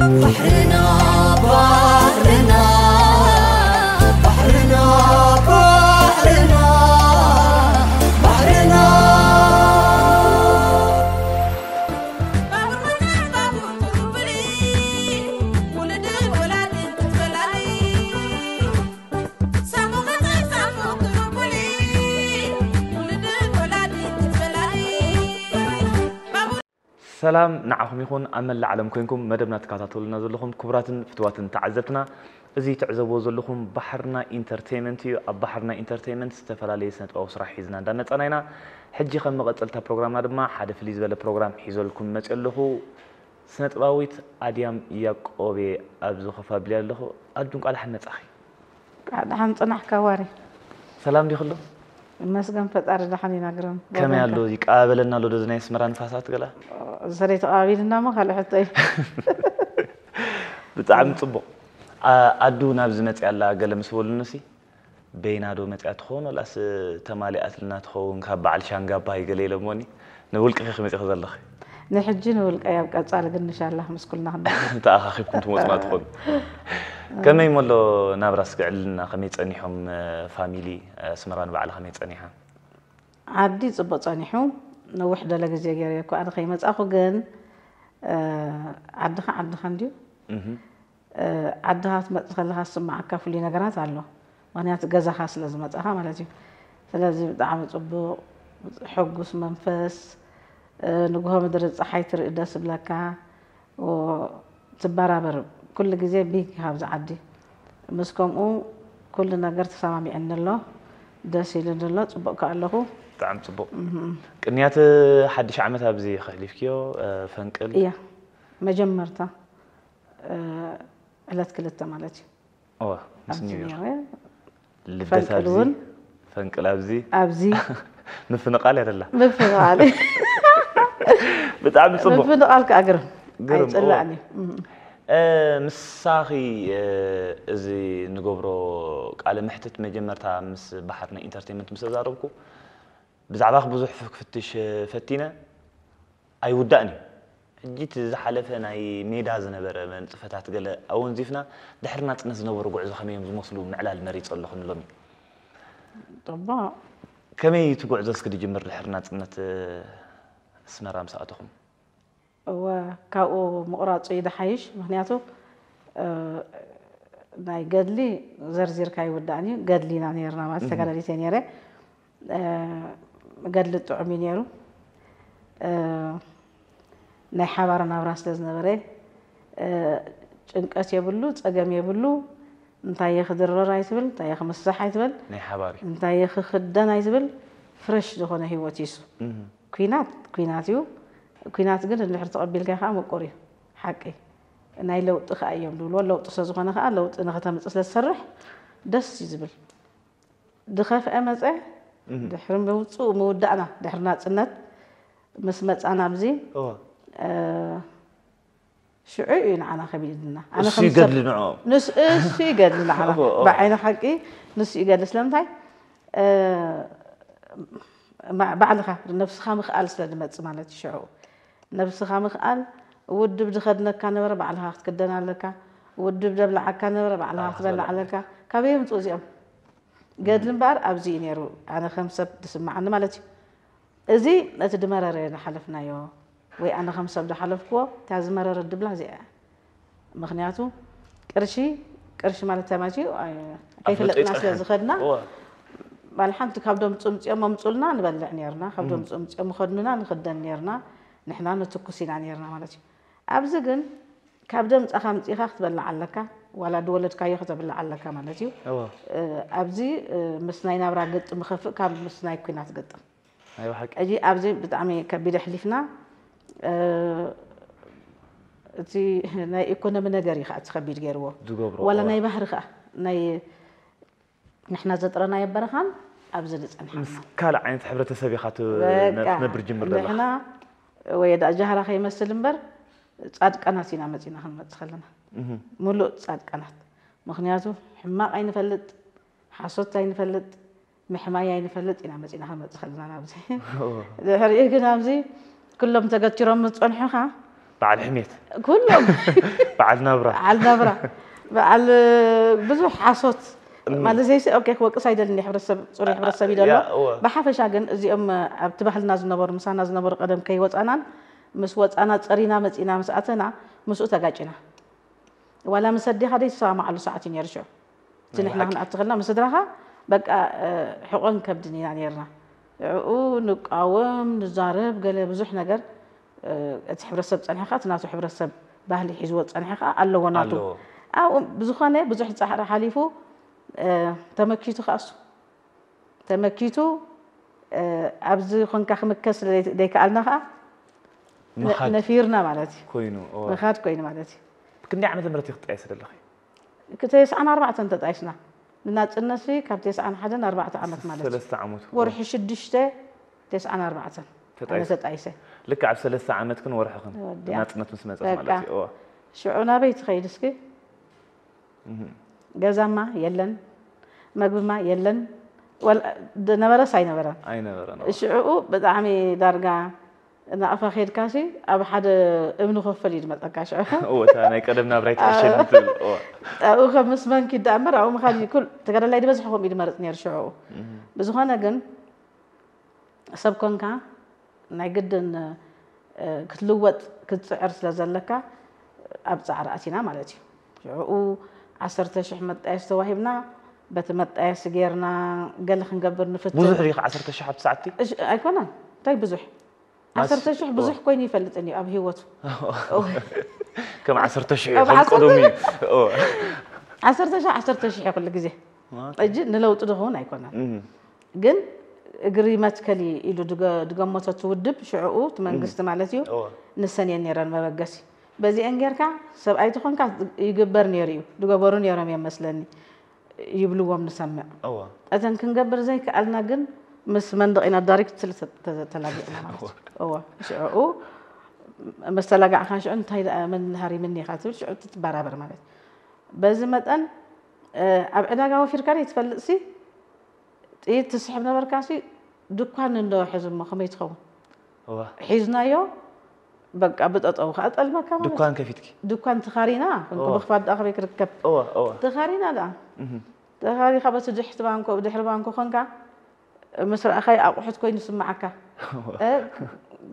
بحرنا ሰላም ንዓኹም ይኹን ኣብ መላእ ዓለም ኮይንኩም መደብና ትከታተሉና ዘለኹም ክቡራትን ፍትዋትን ተዓዘብትና እዚ ትዕዘብዎ ዘለኹም ባሕርና ኢንተርቴንመንት እዩ ኣብ ባሕርና ኢንተርቴንመንት ዝተፈላለየ ስነ ጥበብ ስራሕ ሒዝና እንዳመፀና ኢና ሕጂ ከም መቐፀልታ ፕሮግራምና ድማ ሓደ ፍልይ ዝበለ ፕሮግራም ሒዘልኩም መፅ ኣለኹ ስነ ጥበባዊት ኣድያም ያቆቤ ኣብዚ ኸፋ ኣቢልያ ኣለኹ ኣዱን ቃልሓን መፃኺ ቃልሓን ፅናሕካ ዋሪ ሰላም ዲኹሎ مسجن فتارة نحن نقرن كم يالو يقابلنا لو دزنا يسمران فاسات قلا زريت قابلنا ما خلو حتى ብጣዕሚ ፅቡቕ ኣዱ ናብዚ መፅያ ኣላ ገለ ምስ በሉንሲ በይናዶ መፅያ ትኸውን ወላስ ተማሊኣትልና ትኸውን ካብ በዓል ሻንጋባ ይገለ ኢሎሞኒ ንውልቅኺ ክመፅእ ዘለኺ ንሕጂ ንውልቀያ ኣብ ቀፃሊ ግን ንሻላ ምስኩልና ተኣኻኺብኩም ትመፁና ትኾኑ ከመይ መሎ ናብራ ስክዕልና ከመይ ፀኒሖም ፋሚሊ ኣስመራ ንባዕላ ከመይ ፀኒሓ ዓዲ ፅቡቅ ፀኒሑ ነዊሕ ደለ ግዜ ገይረ እኳ ኣነ ከይመፃኹ ግን ዓድኻ ዓድኻ እንድዩ ዓድኻ ትመፅእ ከለካ ዝስማዓካ ፍሉይ ነገራት ኣሎ ምክንያቱ ገዛኻ ስለ ዝመፅኻ ማለት እዩ ስለዚ ብጣዕሚ ፅቡቅ ሕጉስ መንፈስ نجوها مدرة صحيح ترى إداس بلاكا وتبارا بر كل جزء بيك هابز عادي مسكم أو كل نجار تسامي أن الله داس يلن الله تبقى الله هو تعم تبقى كنيات حدش عملها بزي خليف كيو فنكل إيه ما جمرتا على كل التمالتي أوه مسنيوير فنكلون فنكل أبزي أبزي مفنق عليه الله مفنق عليه بتعمل صبغ بدو قالك اقرم قرم آه. عني آه، مساخي ازي آه، نقبرو قال محتت مجمرتا مس بحرنا انترتينمنت مس زاربكو بزعباخ بزوح فك فتش فتينا اي ودقني جيت زحلفنا اي ميدا زنبر من صفتات قال او نزيفنا دحرنا تنس نور قعز خميم مصلو من على المريض الله خنلم طبعا كمي تقعد اسكدي جمر الحرنات انت اه سنرام ساعتكم وكاو مقرات سيدة حيش مهنياتو ناي قدلي زرزير كاي وداني قدلي نانيرنا ما استقال لي تنيري قدلي الطعمي نيرو ناي حوارنا وراس لزنغري چنکسی بلو، تاگمی بلو، انتای خدرو رایت بل، انتای خمسه حیت بل، انتای خخدن ایت بل، فرش دخونه هیوتیس. ኩናት ኩናት እዩ ኩናት ግን እንድሕር ተቐቢልካ ከዓ ምቁር እዩ ሓቂ ናይ ለውጢ ከዓ እዮም ዝብልዎ ለውጢ ስለ ዝኾነ ከዓ ለውጢ ንክተምፅእ ስለ ዝሰርሕ ደስ እዩ ዝብል ድኸፍአ መፀ ድሕሪ ምውፁእ ምውዳእና ድሕሪ ናፅነት ምስ መፃና ብዚ ሽዑ እዩ ንዓና ከቢድና ንሱ ይገድሊ ንዕኦም ንሱ ይገድሊ ንዓና ብዓይነ ሓቂ ንሱ ይገድሊ ስለምንታይ ባዕልኻ ነብስኻ ምኽኣል ስለ ዝመፅእ ማለት እዩ ሽዑ ነብስኻ ምኽኣል ውድብ ዝኸድነካ ነበረ ባዕልኻ ክትክደን ኣለካ ውድብ ዘብልዓካ ነበረ ባዕልኻ ክትበልዕ ኣለካ ካበየ ምፅኡ እዚኦም ገድሊ እምበኣር ኣብዚ እዩ ነይሩ ኣነ ከም ሰብ ዝስማዓኒ ማለት እዩ እዚ ነቲ ድመረረ ዝሓለፍናዮ ወይ ኣነ ከም ሰብ ዝሓለፍክዎ እታ ዝመረረ ድብላ እዚኣ ምክንያቱ ቅርሺ ቅርሺ ማለት ተማጅ ከይፍለጥና ስለ ዝኸድና بالحنت كابدوم تصوم تصوم ما مصولنا نبلع نيرنا كابدوم تصوم تصوم خدنا نخدن نيرنا نحنا نتكسين عن نيرنا مالتي أبزقن كابدوم أخام تيخخت بلع علكا ولا دولت كاي خذ بلع علكا مالتي أبزي مسناي نبرع قط مخف كاب مسناي كينات قط أيوة حق أجي أبزي بتعمي كبير حليفنا أه... تي نا يكون من جري خات خبير جروه ولا نا يبهر خا ناي... نحنا زطرنا يا برهان ابزل نحن كال عين حبرت سبي خات نبر جمر لها نحنا ويدا جهره خي مسل نبر صادقنا سينا مزينا هم تخلنا ملو صادقنا مخنياتو حما عين فلت حسوت عين فلت محماي عين فلت انا مزينا هم تخلنا نابزي دهر يكن امزي كلهم تغتشرم مصنحو خا بعد حميت كلهم بعد نبره بعد نبره بعد بزو حسوت ማለት ዘይስአብ ከይ ክወቅስ ኣይደልን ሕብረተሰብ ፅሩይ ሕብረተሰብ እዩ ደሎ ብሓፈሻ ግን እዚኦም ኣብቲ ባህልና ዝነበሩ ምሳና ዝነበሩ ቀደም ከይወፃናን ምስ ወፃና ፀሪና መፂና ምስ ኣተና ምስኡ ተጋጭና ዋላ ምስ ሰዲኻ ደይ ዝሰማዕሉ ሰዓት እዩ ነይሩ ሽዑ እቲ ንሕና ክንኣቱ ከለና ምስ ስድራኻ በቃ ሕቆን ከብድን ኢና ነርና ዕኡ ንቃወም ንዛረብ ገለ ብዙሕ ነገር እቲ ሕብረተሰብ ፀኒሕካ እቲ ናቱ ሕብረተሰብ ባህሊ ሒዝዎ ፀኒሕካ ኣለዎ ናቱ ኣብኡ ብዝኾነ ብዙሕ ፃሕሪ ሓሊፉ تمكيتو خاصو تمكيتو ابزي خنكا خمكس ديك قالنا خا نفيرنا معناتي كوينو مخات كوينو معناتي كني عمت مرتي قطعي سر الله كتيس انا اربعه انت طعيسنا من تنسي كتيس انا حدا اربعه عمت معناتي ثلاث عمت وروح شدشته تيس انا اربعه تطعيس تطعيس لك على ثلاث عمت كن وروح خن ما تنسمع معناتي شعونا بيت خيدسكي ገዛማ የለን መግብማ የለን ነበረስ ኣይነበረን ኣይነበረን ሽዑኡ ብጣዕሚ ዳርጋ ናቕፋ ኸይድካ ሲ ኣብ ሓደ እምኒ ክፈል እዩ ድመፀካ ሽዑካ ናይ ቀደም ናብራይ ተዓሸብኡ ከም ምስ መንኪ ዳ እምበር ኣብኡ ምኻድ ኩል ተጋዳላይ ድበዝሒ ከምኡ ድመርፅ ነይሩ ሽዑኡ ብዝኾነ ግን ሰብ ኮንካ ናይ ግድን ክትልወጥ ክትፅዕር ስለ ዘለካ ኣብ ፃዕሪ ኣቲና ማለት እዩ ሽዑኡ عشرت شح مت إيش توهبنا بتمت إيش جيرنا قال خن قبر نفتح بزح ريخ عشرت شح بساعتي إيش أكونا طيب بزح عشرت شح بزح كوين يفلت إني أبي هوت كم عشرت شح قدومي عشرت شح عشرت شح أقول لك زيه أجي نلوت ده هون أكونا جن قريمات كلي إلو دقا دقا متى تودب شعوط من قسط معلتيو نسان يعني ران ما بقاسي በዚአን ጌርካ ሰብኣይቲ ኮንካ ይግበር ነይሩ እዩ ዝገበሩ ነይሮም የመስለኒ ይብልዎም ንሰምዕ እተን ክንገብር ዘይከኣልና ግን ምስ መንደቕ ኢና ዳይሬክት ስለተላጊዕና ማለት እዩ ሽዑኡ መስተላጋዕካ ሽዑ እንታይ መናሃሪ ምኒኻ ትብል ሽዑ ትባራበር ማለት እዩ በዚ መጠን ኣብ ዕዳጋ ወፊርካ ይትፈልጥ ሲ ጥይት ትስሕብ ነበርካ ሲ ድኳን እንዶ ሒዙሞ ከመይ ትኸውን ሒዝናዮ بقى بتطو خط الما كما دكان كفيتك دكان تخارينا كنكو بخفاد اخري كركب اوه اوه تخارينا دا تخاري خبس جحت بانكو بدحر بانكو خنكا مصر اخي اقحت كوين نسمعك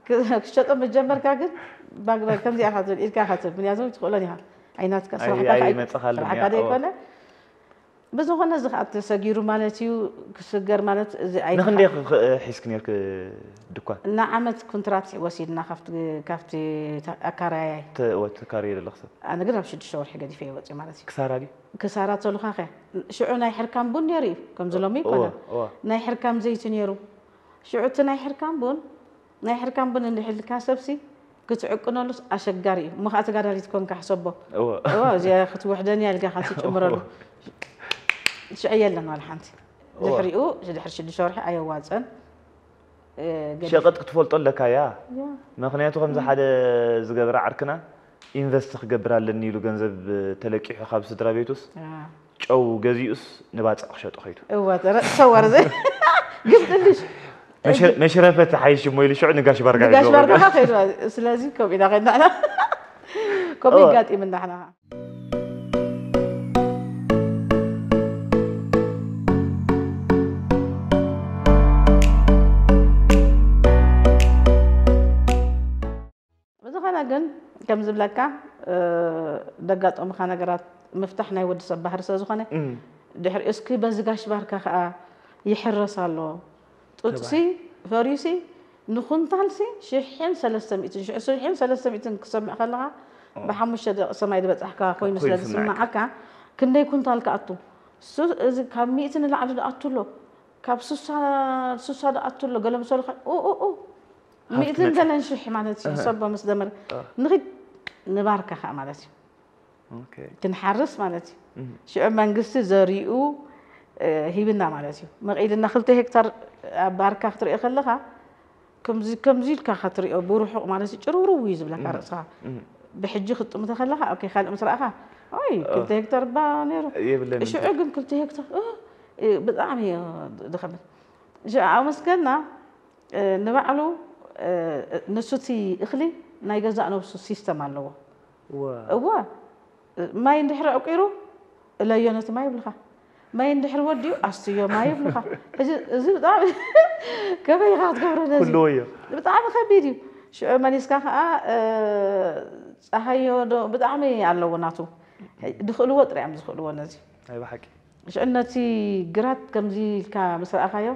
كشط من جمر كاكن باك باك كم زي اخذ الكا خاطر بنيازم تقولني ها عيناتك صراحه اي اي ما بس نخونه از خاطر سعیرو مالاتی و سعیر مالات زایی. نخون دیگه حس کنی که دکان. نه عمد کنترات وسیل نخافت کافت کاری. ت و کاری لخته. آن گرفت شد شور حق دی فیوت مالاتی. کسراری. کسرات ولخ خه. شعور نه حرکام بون یاری کم زلمی کنه. نه حرکام زیتون یارو. شعور نه حرکام بون. نه حرکام بون اند حل کاسبسی. كنت عقنا لس أشجاري ما أتجرى لي تكون كحسبه. أوه. أوه زي خط وحدة نيا لقى حسيت عمره. شعيل لنا الحنتي دحريو جد حرش اللي شرح أي وازن شيء آه، قد كتفول طلع كايا ما خلينا تقوم زحد آه، زجبر عركنا إنفست خجبر على النيل وجنزب تلكي حخاب سدرابيتوس أو جزيوس نبات أخشى تخيتو أوه ترى صور زي جبت ليش مش مش رفت حيش مو اللي شو عندك عش برجع عش برجع خير سلازيكم إذا غنى أنا كم يقعد إيه من نحنا ንሕና ግን ከም ዝብለካ ዘጋጠሙካ ነገራት ምፍታሕ ናይ ወዲ ሰብ ባህሪ ስለ ዝኾነ ድሕሪ እስኪ በዚ ጋሽ ባርካ ከዓ ይሕረስ ኣለዎ ጡጥሲ ፈሪሲ ንኩንታልሲ ሽሕን ሰለስተሚእትን ሽሕን ሰለስተሚእትን ክሰምዕ ከለካ ብሓሙሽተ ደቂ ሰማይ ዝበፅሕካ ኮይኑ ስለ ዝስማዓካ ክንደይ ኩንታል ክኣቱ እዚ ካብ ሚእቲ ንላዕሊ ድኣቱ ኣሎ ካብ ስሳ ድኣቱ ኣሎ ገለምሰሉ ኡኡኡ ሚእትን ሽሕ ማለት እዩ ሰቦ ምስ ደመረ ንኽድ ንባርካኻ ማለት እዩ ክንሓርስ ማለት እዩ ሽዑ መንግስቲ ዘሪኡ ሂብና ማለት እዩ መቒድና ክልተ ሄክታር ኣብ ባርካ ክትሪኦ ከለኻ ከምዚ ኢልካ ከትሪኦ ብርሑቕ ማለት እዩ ጭርርው እዩ ዝብለካ ርእስኻ ብሕጂ ክትጥምተ ከለኻ ኦኬ ካልእ ምስ ረእኻ ይ ክልተ ሄክታር ባ ነይሩ ሽዑ ግን ክልተ ሄክታር ብጣዕሚ እዩ ድኸምል ሽዑ ኣብ መስገና ንባዕሉ نسوتي إخلي نايجزا نفسو سيستم علوا وا ما يندحر أقيرو لا يونس ما يبلغها ما يندحر وديو أستيو ما يبلغها هذا زي بتعب كيف يغاد كبر نزي كلوية بتعب خبيري شو ما نسكا آه هايو دو بتعب علوا ناتو دخلوا وطري عم دخلوا نزي أي بحكي شو أنتي جرات كم زي كا مثلا أخايو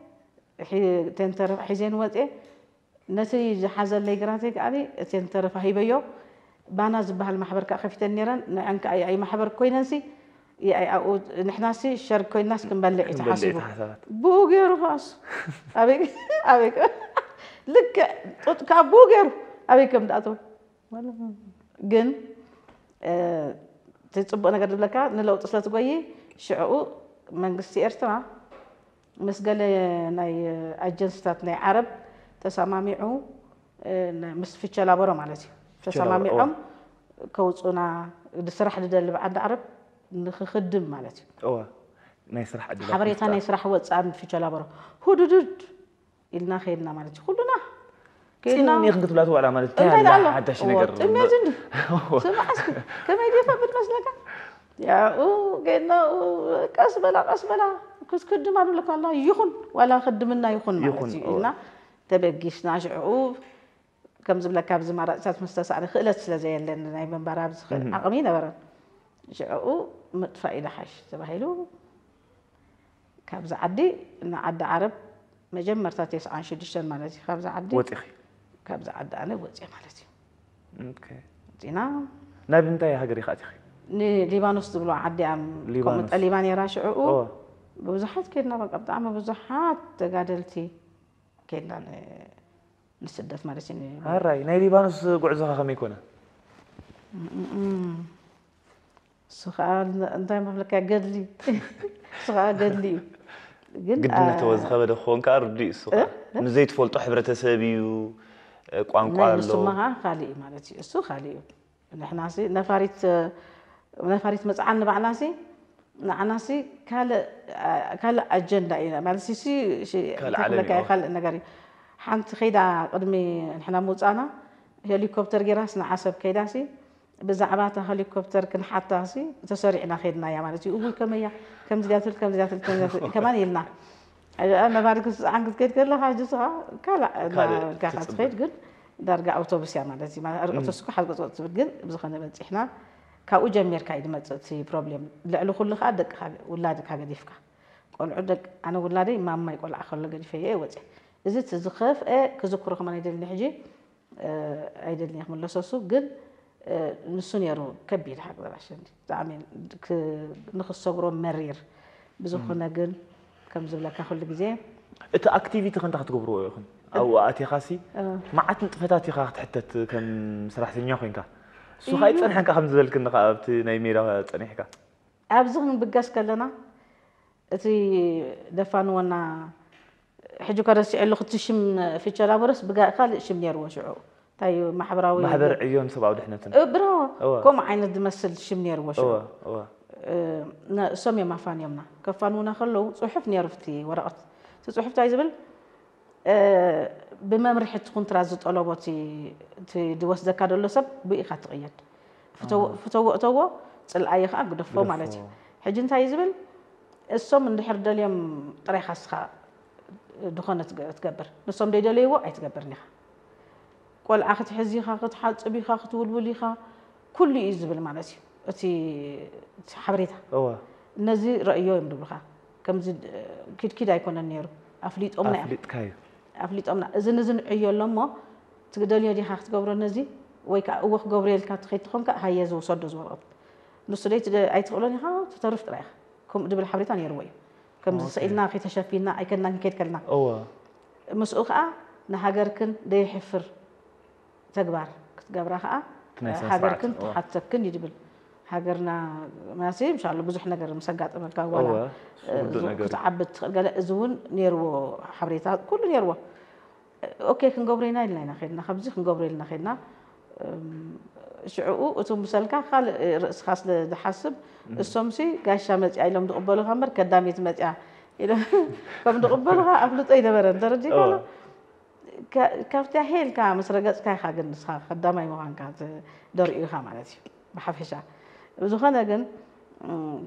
እተን ተረፋ ሒዘን ወፅአ ነቲ ዝሓዘለይ ግራተይ ከዓኒ እተን ተረፋ ሂበዮ ባና ዝበሃል ማሕበር ከዓ ከፊተን ነረን ንዕን ከዓ የኣይ ማሕበር ኮይነንሲ የኣይ ኣብኡ ንሕናሲ ሸር ኮይናስ ክንበልዕ ተሓሲቡ ብኡ ገይሩ ከኣሱ ኣበይ ልክዕ ጡጥ ካብ ብኡ ገይሩ ኣበይ ከም ዳኣተው ግን እቲ ፅቡቅ ነገር ዝብለካ ንለውጢ ስለትጎይ ሽዕኡ መንግስቲ ኤርትራ مسجلة ناي أجنستات ناي عرب تساماميعو مس في تشلابرو مالتي تساماميعو كوتونا دسرح دل عند عرب نخدم مالتي أوه ناي سرح دل حبريتا ناي سرح وقت سام في تشلابرو هو دودود إلنا خيرنا مالتي خلونا كنا نخدم لاتو على مالتي لا لا حتى شنو قرر سمع اسكت كما يجي فابد مسلكا يا او كنا قاس بلا قاس بلا كنت كدم على لك الله يخن ولا خدمنا يخن يخن إلنا تبقيش ناجع عوب كم زبلا كاب زمارة سات مستسع على خلت سلازي لأن نايم من برابز عقمينا برا جعو مطفى إلى حش تبهيلو كاب زعدي إن عد عرب مجمر تاتيس عن شدشتر مالتي كاب زعدي وطيخي كاب زعد أنا وطيخي مالتي اوكي زينا نايم انتا يا هاجري خاتيخي ليبانوس تبلو عدي ام ليبانوس ليبانيا راشعو بوزحات كيدنا بقى بطعم بوزحات تقادلتي كيدنا نستدف مارسين هالرأي نايلي بانس قعزها خمي كونا سخال نتايم بفلكا قدلي سخال قدلي قدنا آه. توزخة بدا خون كار بدي سخال إيه؟ إيه؟ نزيت فولتو حبرة سابي وقوان آه، قوان لو نسمها خالي مارسي سو خالي نحنا سي نفاريت نفاريت مزعان بعناسي نعناسي كاله كاله أجندة أنا أنا أنا أنا أنا عالمي أنا آه. نجاري حنت خيدا قدمي نحنا أنا هليكوبتر أنا أنا كيداسي بزعبا هليكوبتر كن حتى سي خيدنا يا مالتي أول كم هي كم زيادة كم زيادة كم زيادة كمان يلنا أنا بارك عنك كيد كلا حاجة صح كلا كاله تخيد قل درجة أوتوبوس يا مالتي ما أوتوبوس كحد قصوت قل بزخنا بنتي إحنا كاو جمير كايد ما تسي بروبليم لعلو كل خادك ولادك هاك ديفكا قول عدك انا ولادي ماما يقول اخر لك في اي وجه اذا تزخف اي كزكرو كمان يدل نحجي اي دل نحمل لصوصو قد نسون يرو كبير حق ذا عشان تعمل نخصو برو مرير بزخونا قل كم زبلا كاخر لك زين انت اكتيفيتي كنت راح تقبروه او اتي خاسي ما عاد فتاتي خاطر حتى كم سرحت نيوخينكا شو هاي تنحك خم زلك إنك أبت نيميرا تنحك أبزغ بقاس كلنا تي دفن وانا حجوك راسي اللي خدت شم في شلا برس بقى خال شم يروى شعو تاي محبراوي محبر عيون سبعة ودحنا تن برو كم عين دمسل شم يروى شعو أوه. أوه. أه. سمي ما فان يمنا كفان ونا خلو صحف نيرفتي ورقت تصحف تايزبل بما مريح تكون ترازو طلبو تي تي دوس ذكر دلو سب بي خط قيد فتو آه. فتو تو تل اي خا غدفو مالتي حجن تاع يزبل اسوم من حر دليم طري خاصها دخنت تكبر نسوم دي دليو اي تكبر نخا قول اخت حزي خا خت حاص بي خا خت ولولي خا كل يزبل مالتي اتي حبريتها هو نزي رايو يمدو بخا كم زيد كيد كيد ايكون النيرو افليت امنا افليت كايو أفلت أمنا إذا نزن عيالهم ما تقدر يدي حق جبر نزي ويك أوق جبر يلك تخيطهم كهاي زو صدق زو رب نصليت أي تقولني ها تعرف تريح كم دبل حبري تاني روي كم سألنا أخي تشافينا أي كنا نكيد كنا أوه مس أخا نهاجر كن دي حفر تكبر تكبر أخا هاجر كن حتى كن يدبل هاجرنا ماشي مش على بزح نجر مسجات أمريكا ولا كنت عبت قال زون نيرو حبريتا كل نيرو اوكي كنقبرينا الا هنا خدنا خبزي كنقبري لنا خدنا شعو اتو مسلكا خال راس خاص حاسب السومسي غاشا مزيا الى مدقبلها مر قدامي تمزيا الى كمدقبلها افلط اي دبر درجي كلا كافتا هيل كا مسرقت كاي خا قنس خا قدامي موان كانت دور ايها معناتي بحفشا زخانا قن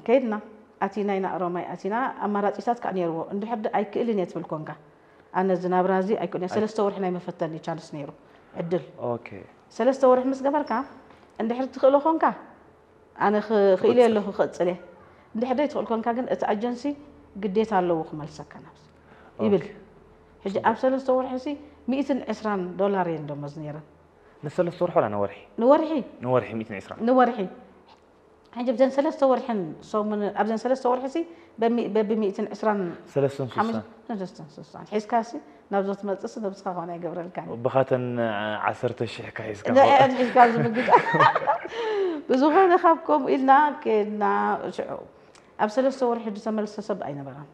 كيدنا اتينا اينا ارومي اتينا امارات اسات كان يروو اندو حبد اي كيلين يتبل كونكا ኣነ ዝናብራ እዚ ኣይኮነ ሰለስተ ወርሒ ናይ መፈተኒ ቻንስ ነይሩ ዕድል ሰለስተ ወርሒ ምስ ገበርካ እንድሕር ትኽእሎ ኮንካ ኣነ ክኢል ኣለኹ ክቕፅል እየ እንድሕር ደይ ትኽእል ኮንካ ግን እቲ ኣጀንሲ ግዴታ ኣለዎ ክመልሰካ ናብ ይብል ሕጂ ኣብ ሰለስተ ወርሒ ሲ ሚእትን ዕስራን ዶላር እየን ዶመዝ ነይረን ንሰለስተ ወርሒ ወላ ንወርሒ ንወርሒ ንወርሒ ሚእትን ዕስራን ንወርሒ حين جبزن سلسة ورحن صوم من أبزن سلسة ورحسي بمي بمئتين عشرين سلسة سلسة حمش سلسة سلسة حيس كاسي نبزت ملت أصلا نبز خافون أي قبر الكان وبخاتن عثرت الشحكة حيس لا أنا حيس كاسي من جد بزوجها نخافكم إلنا كنا أبزن سلسة ورحن جزء من سلسة بأي نبرة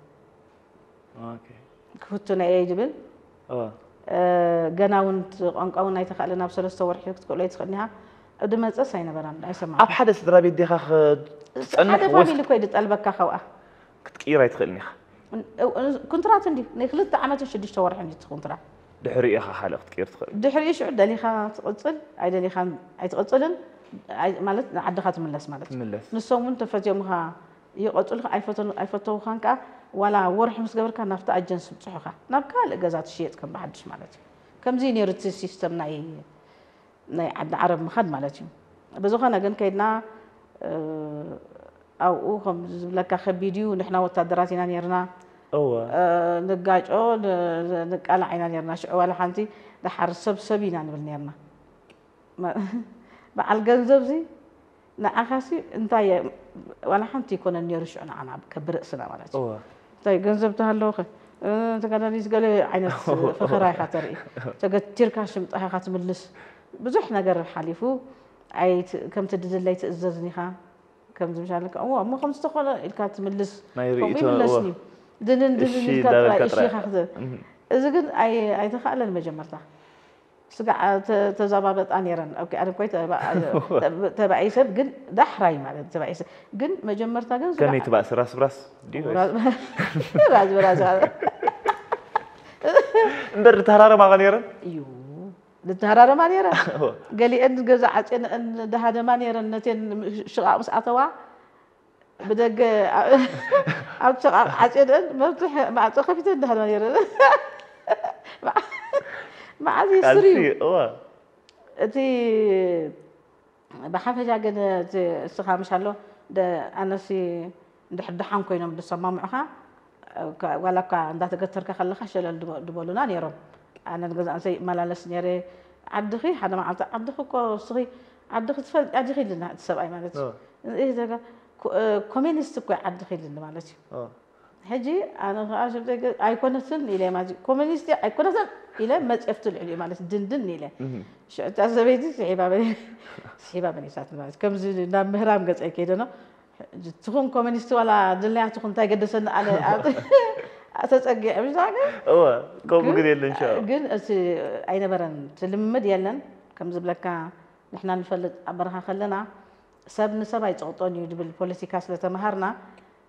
أوكي كفتنا أي جبل أوه آه، جنا ونت أنك أو نايت خالنا بسلسة ورحن كتقول أي تخلنيها ድመፅስ ኣይነበራን ኣይሰማ ኣብ ሓደ ስድራ ቤት ዲኻ ክፀንሕ ፋሚሊ ኮይዲ ጠልበካ ከብኣ ክትቅይር ኣይትኽእልኒ ኢኻ ኩንትራት እንዲ ናይ ክልተ ዓመትን ሽዱሽተ ወርሕን እዩ ኩንትራት ድሕሪ ኢኻ ካልእ ክትቅይር ትኽእል ድሕሪ ሽዑ ደሊኻ ትቕፅል ኣይደሊኻን ኣይትቕፅልን ማለት ንዓድኻ ትምለስ ማለት እዩ ንሶም እውን ተፈትዮምኻ ይቐፅሉካ ኣይፈተውኻን ከዓ ዋላ ወርሒ ምስ ገበርካ ናብቲ ኣጀንስ ምፅሑኻ ናብ ካልእ ገዛ ትሽየጥ ከም ብሓድሽ ማለት እዩ ከምዚ ነይሩ እቲ ሲስተም ናይ عندنا عرب مخدمه لچم بزوخنا جن كيدنا او اوخم لك خبيديو نحنا وتدراتنا نيرنا او نقال عينا نيرنا شو على حنتي دحر سبسبينا نبل نيرنا بقى الجنزب زي ንኣኻሲ እንታይ ዋላ انا ይኮነን ነይሩ ሽዑ ንዓና ከብርእስና ማለት እዩ እንታይ ገንዘብ ተሃለወኸ ተጋዳሊት ገለ ዓይነት ፍኽራ ኢኻ ተርኢ ተገቲርካ ሽምጣኻ ትምልስ بزح نجر حليفو أي كم تدد اللي تأذزني خا كم زمش عليك أو ما خمسة خلا الكات ملص ما يريتوا دن دن دن الكات لا إشي خذ إذا كن أي أي تخلى المجمر ده سقع تزابط أنيران أوكي أنا كويت تبع تبع أي سب جن ده حراي مال تبع أي سب جن مجمر ده جن كان يتبع سراس براس براس براس هذا بر تهرار ما غنيران يو نتهرر ما نيرا قال لي ان جزعت ان ان ده هذا ما نيرا نتين شقاق مس عطوا بدك او شقاق عتين ان مفتح مع تخفيت ده هذا ما نيرا مع عزي سريو تي بحفجة قد استخا مش هلو ده أنا سي ده حد دحدحان كوينم بسمام معها ولا كا عندها تقتر كخلخ شلل دبولنا نيرم anan gaza sai malalas nyare adhi hada ma abta adhi ko sri adhi tfal adhi lina sabay ማለት እዩ እዛ ኮሚኒስት እኮ ዓዲ ከይልና ማለት እዩ ሕጂ ኣነ ከዓ ሽብደገ ኣይኮነትን ኢለ ማለት እዩ ኮሚኒስት ኣይኮነትን ኢለ መፅፍቲ ልዕል እዩ ማለት ድንድን ኢለ ሽዕታ ሰበይቲ ስሒባ በኔሳት ማለት ከምዚ ናብ ምህራም ገፀ ይከይደኖ ትኹን ኮሚኒስት ዋላ ድለያትኹን እንታይ ገደሰኒ ኣለ أتسأجع مش ذاك؟ أوه كم قديلا إن شاء الله. جن أس أين برهن؟ تلمد يلا كم زبلكا نحنا نفلت أبرها خلنا سب نسبة يتعطون يجيب البوليسي كاسلة مهرنا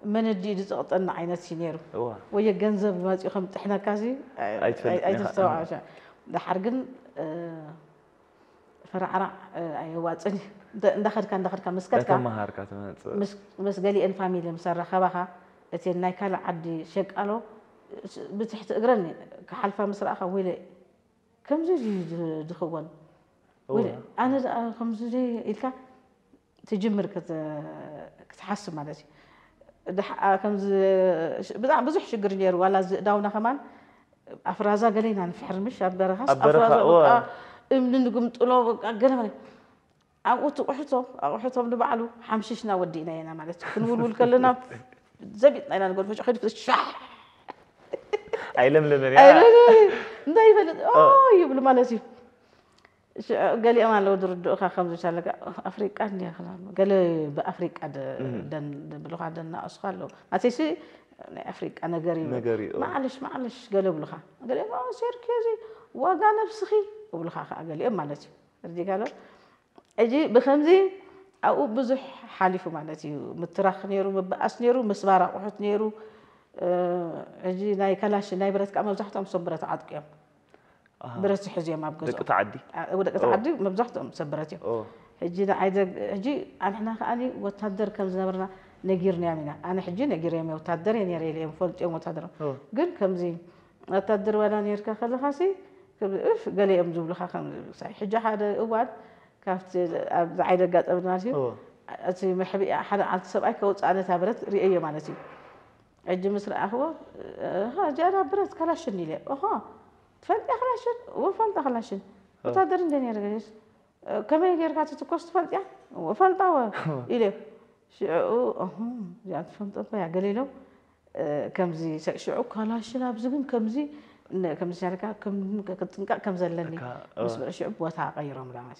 من الجيل يتعطون عينة سينيرو. أوه. ويا جنزة ما تيخم إحنا كاسي. أي أي تستوى أمم. عشان ده حرقن آه، فرع رع أيوات آه، دخل كان دخل كان مسكت كان. كم مهر كاتمان؟ مس مس قالي إن فاميلي مسرة خبها. أتين ناي كلا عدي شق ألو بتحت أجرني كحلفة مصر أخا ويلة كم زوجي دخون ويلة أنا كم زوجي إلك تجمر كت كتحس ما دش دح كم ز بدع بزح شجرني ولا داونا كمان أفرازا قلينا نفحر مش أبرخ أبرخ أوه من نقوم تلو أجرنا مني أو تروح تو أروح تو من بعلو حمشيشنا ودينا هنا ما دش كنقول كلنا zabi انا نقول فجاه xaqid fis sha ay lam lam ya ay ndari fa oh قال لي انا لو درد اخا خمس شال لك افريقيا عندي قال لي بافريقيا دن بلغه دن اسخال لو ما تيسي يعني افريقيا انا قريب آه. معلش معلش قال له بلغه قال لي اه سيركيزي وقع نفسخي وبلغه قال لي ما نسي رجي قال اجي بخمزي ኣብኡ ብዙሕ ሓሊፉ ማለት እዩ ምትራኽ ነይሩ ምብኣስ ነይሩ ምስባር ኣቑሑት ነይሩ ሕጂ ናይ ከላሽ ናይ ብረት ከዓ መብዛሕትኦም ሰብ ብረት ዓጥቂ እዮም ብረት ዝሕዙ እዮም ኣብ ገዝኦም ደቂ ተዓዲ መብዛሕትኦም ሰብ ብረት እዮም ሕጂ ሕጂ ኣንሕና ከዓ ወታደር ከም ዝነበርና ነጊርናዮም ኢና ኣነ ሕጂ ነጊርዮም እየ ወታደር እየ ነረ ኢለዮም ፈልጥዮም ወታደር ግን ከምዚ ወታደር ዋላ ነርካ ከለካሲ ገለ እዮም ዝብልካ ሕጂ ሓደ እዋን كافت عيلة قط أبن ماشي أتي محبي أحد أنا تبرت رئي ما نسي عندي مثل أهو ها جانا برت كلاشن لي أها فانت خلاشن وفانت خلاشن وتقدر الدنيا رجليش كم هي كيرك أنت تكوست فانت وفانت هو إلي شو أها جات فانت يا كمزي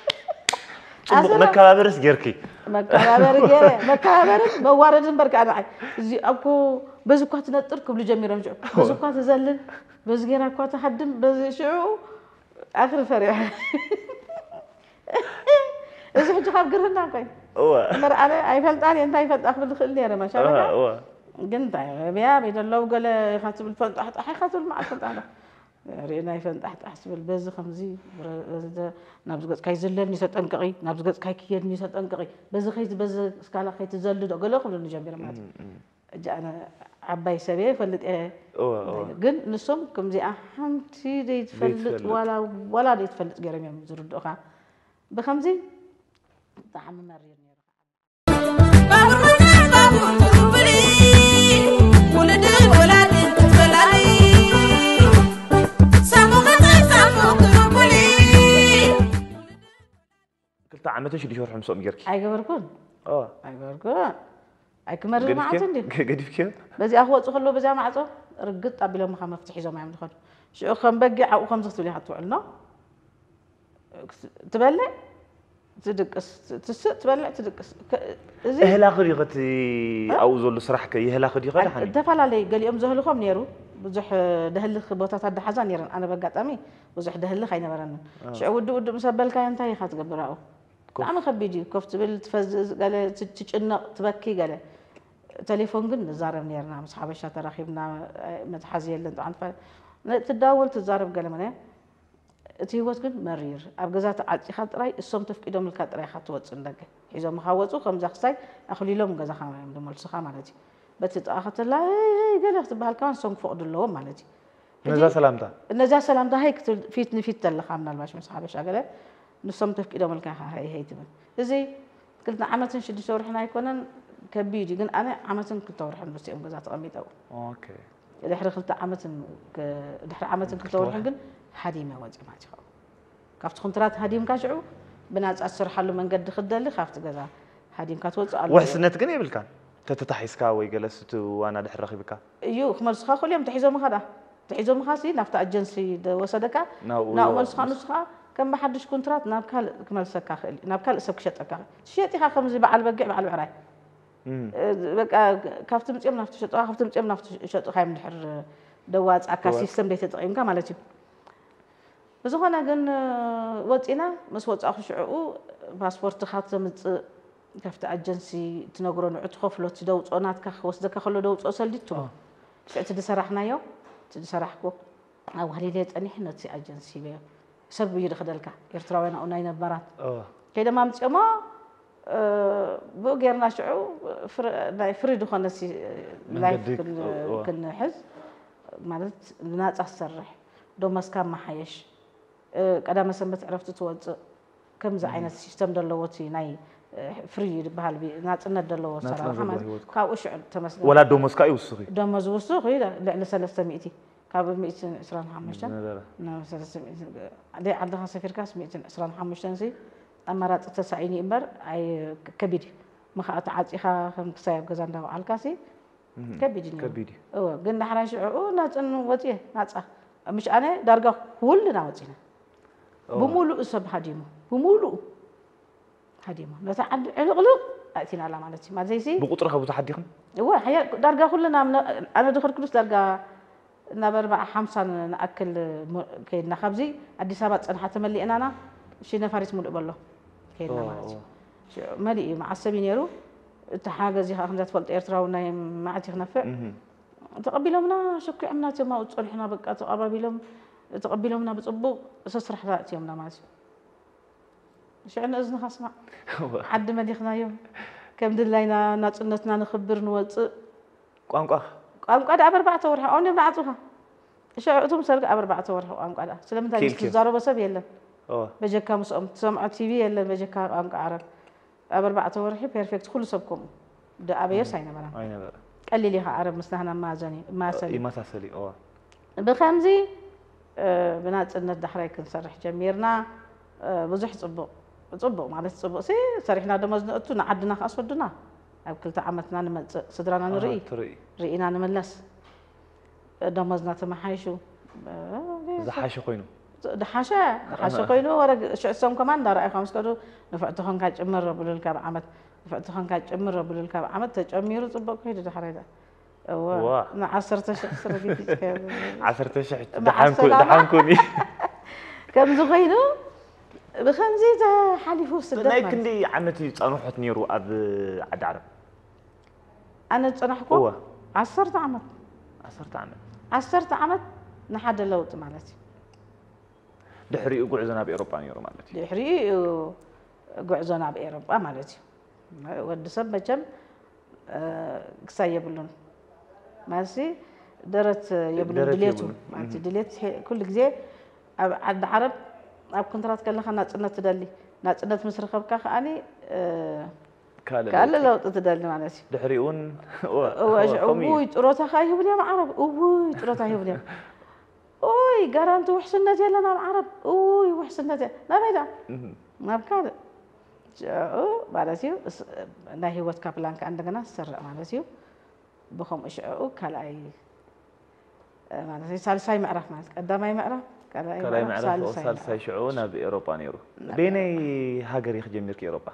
መከባበርስ ጌርኪ መከባበር ጌረ መከባበርን መዋረድን በርካ ንዓይ እዚ ኣብኮ በዚ እኳ ትነጥር ክብሉ ጀሚሮም ሽዑ በዚ እኳ ትዘልን በዚ ጌራ እኳ ትሓድም በዚ ሽዑ ኣክሪ ፈሪሖ እዚ ሕጂ ካብ ግርህና ኮይ መርኣለ ኣይፈልጣን እየ እንታይ ይፈልጣ ክብል ክእል ነረ ማሻላ ግን እንታይ ብያ ቤት ኣለዉ ገለ ኢኻ ትብል ፈልጣ ጥሓ ኢኻ ትብል መዓል ፈልጣ رينا يفن تحت أحسب البز خمزي برد نبز قط كاي زلل نيسة أنقعي نبز قط كاي كير نيسة أنقعي بز خيز بز سكالة خيز زلل دقلة خلنا نجيب رماد mm -hmm. جاء أنا عباي سبيه فلت إيه جن نصوم كم زي أهم شيء ديت فلت ولا ولا ديت فلت جرمي مزرد أخا بخمزي طعم مرير ብጣዕሚ ሽዱሽተ ወርሒ ምስኦም ጌርኪ ኣይገበርኩን ኣይገበርኩን ኣይክመርር ማዓፅ እንዲ ገዲፍክዮ በዚኣ ክወፅእ ከሎ በዚኣ ማዕፆ ርግጥ ኣቢሎምካ መፍትሒ ሒዞም እዮም ዝኸዱ ሽዑ ከም በጊዕ ኣብኡ ከምዚ ክትብል ኢካ ትውዕልኖ ትበልዕ ትድቅስ ትስእ ትበልዕ ትድቅስ እዚ እህላ ክዲኡ ኸቲ ኣብኡ ዘሎ ስራሕ ከ ይህላ ክዲኡ ኸ ዝተፈላለየ ገሊኦም ዘህልኾም ነይሩ ብዙሕ ደህልኽ ቦታታት ዳሓዛ ነይረን ኣነ በጋጣሚ ብዙሕ ደህልኽ ኣይነበረንን ሽዑ ውድእ ውድእ ምስ ኣበልካዮ እንታይ ኢኻ ትገብር ኣብኡ ብጣዕሚ ከቢድ እዩ ኮፍ ትብል ትጭነቕ ትበኪ ገለ ቴሌፎን ግን ንዛረብ ነርና ምስ ሓበሻ ተራኺብና መትሓዚ የለን ትዳውል ትዛረብ ገለ መነ እቲ ህይወት ግን መሪር ኣብ ገዛ ተዓፂኻ ጥራይ እሶም ተፍቂዶም ልካ ጥራይ ካ ትወፅእ ንደገ ሒዞም ካወፁ ከምዛ ክሳይ ኣኽሊሎም ገዛኻ ድመልሱኻ ማለት እዩ በቲ ጣኣኸተላ ገለ ክትበሃል ከማ ንሶም ክፈቕዱ ኣለዎም ማለት እዩ ነዛ ሰላምታ ነዛ ሰላምታ ሃይ ፊት ንፊት ተለኻ ምናልባሽ ምስ ሓበሻ ገለ نصمت في كده ملكان هاي هاي تبان إزاي قلنا عمتن شدي صور حنا يكون كبير جدا أنا عمتن كنت صور حنا بس يوم جزات أمي تاو أوكي إذا حرقت عمتن ك إذا حرقت عمتن كنت صور حنا هدي ما وجه ما تشاء كافت خنترات هدي مكاشعو بنات أسر حلو من قد خدالي خافت جزا هدي مكاتوز وحسنة تجني بالكان تتحيز كاوي جلست وانا دحر رخيبك يو إيوه، خمر سخا خليهم تحيزهم هذا تحيزهم خاصي نفتح الجنسي وصدك نعم نعم خانوس خا كم بحدش كونترات ناب كال كمل سكا خلي ناب كال سب كشت أكا شيء تها خمسة بعل أه، بقى بعل عراي بقى كفتم تيم نفط شت آه كفتم تيم نفط شت خايم دحر أه، دوات أكا سيستم ديت تقيم كم على تيم بس هو نجن أه، وطينا مس وط أخو شعو باسبورت خاطر مت كفت أجنسي تنقرون عتخف لو تدوت أنات كخوصدك خلو دوت أصليتو شو تدسرحنا يو تدسرحكو أو هلي ليت أني حنا تي أجنسي بيه ሰብ እዩ ድክደልካ ኤርትራውያን ኣብኡ ናይ ነበራት ከይደማ ምፅኦሞ ብኡ ጌርና ሽዑ ናይ ፍሪ ድኾነ ላይፍ ክንሕዝ ማለት ናፃ ዝሰርሕ ዶመስካ መሓየሽ ቀዳመ ሰንበት ዕረፍቲ ትወፅእ ከምዚ ዓይነት ሲስተም ዘለዎ እቲ ናይ ፍሪ ዝበሃል ናፅነት ዘለዎ ሰራርሓ ካብኡ ሽዑ ተመስለ ወላ ዶመስካ እዩ ውስኽ እዩ ዶመዝ ውስኽ እዩ ልዕሊ ሰለስተ ሚእቲ كابو مئتين عشرين حمشتن دي عندها سفير كاس مئتين عشرين حمشتن زي أما رات تسعيني إمبر أي كبيري ما خات عاد إخا خم كسايب جزان دوا على كاسي كبيري كبيري أو قلنا حنا شعو ناس إنه وتيه ناس مش أنا درجة كلنا وتينا بمولو اسم هديمو بمولو هديمو نتا عند علقلق أتينا على مالتي ما زي زي بقطرها بتحديهم هو حيا درجة كلنا أنا دخلت كلش درجة نبر مع حمسة نأكل كيدنا نخبزي أدي سبعة أنا حتى ملي أنا أنا شيء نفرس مول بالله كيدنا مالتي ملي مع السبين يرو تحاجة زي هم خمسة فلت إيرترا إيرتراونا معتي خنفع تقبلهمنا أمنا تما وتصلحنا بقى تقبلهم نا بصبوق سسرح ذات يومنا مالتي شعنا أزنا خسمع عد مديخنا يوم كم دلينا ناس نخبر نوص قانقخ قام قد أبر بعت ورها أوني بعتها إيش عطوم سرق أبر بعت ورها قام قد سلام تاني تزارو بس بيلا بجكا مسأم تسمع تي في يلا بجكا قام عرب أبر بعت ورها بيرفكت كل سبكم ده أبير ساينا برا أين برا قال لي ليها عرب مسنا أه، ما زني ما سلي ما تسلي أوه بالخمزي أه بنات إن الدحري كنسرح جميرنا أه بزح صبو صبو معلش صبو سي سرحنا دمزنا أتونا عدنا أسودنا أو كل أنا نم صدرنا نري أنا نملس دمزنا تمحيشو دحاشة قينو دحاشة دحاشة قينو ورق شو اسم كمان دار أخ خمس كده نفعتهم كاج أمر رب للكعبة عمت نفعتهم كاج أمر رب للكعبة عمت تاج أميره تبقى كده دحرجة واو نعصرت شعر عصرت شعر دحانكو دحانكوني كم زغينو بخمزيت حالي فوس الدمج نايك اللي عمتي تنوحت نيرو أب عد عرب انا تنحكو هو عصرت أنا عصرت أنا عصرت أنا نحد أنا مالتي دحري قعزنا أنا أنا نيرو مالتي دحري قعزنا أنا أنا مالتي أنا أنا أنا أنا يبلون أنا درت يبلون دليتو مالتي دليت كل أنا أنا أنا أنا أنا أنا أنا أنا أنا أنا أنا أنا أ كالا لو تدل معناتي دحريون وابوي تروتا خاي هبليا عرب ابوي تروتا هي هبليا اوي قرانت وحشنات يلا نام عرب اوي وحشنات نام هيدا نام كالا ጀኡ ማለት እዩ ናይ ሂወትካ ፕላንካ እንደገና ዝስርዕ ማለት እዩ ብከምኡ ሽዑ ካልኣይ ማለት እዩ ሳልሳይ ምዕራፍ ማለት ቀዳማይ ምዕራፍ ካልኣይ ምዕራፍ ሳልሳይ ሽዑ شعونا باوروبا نيرو بيني هاجر يخدم ميرك اوروبا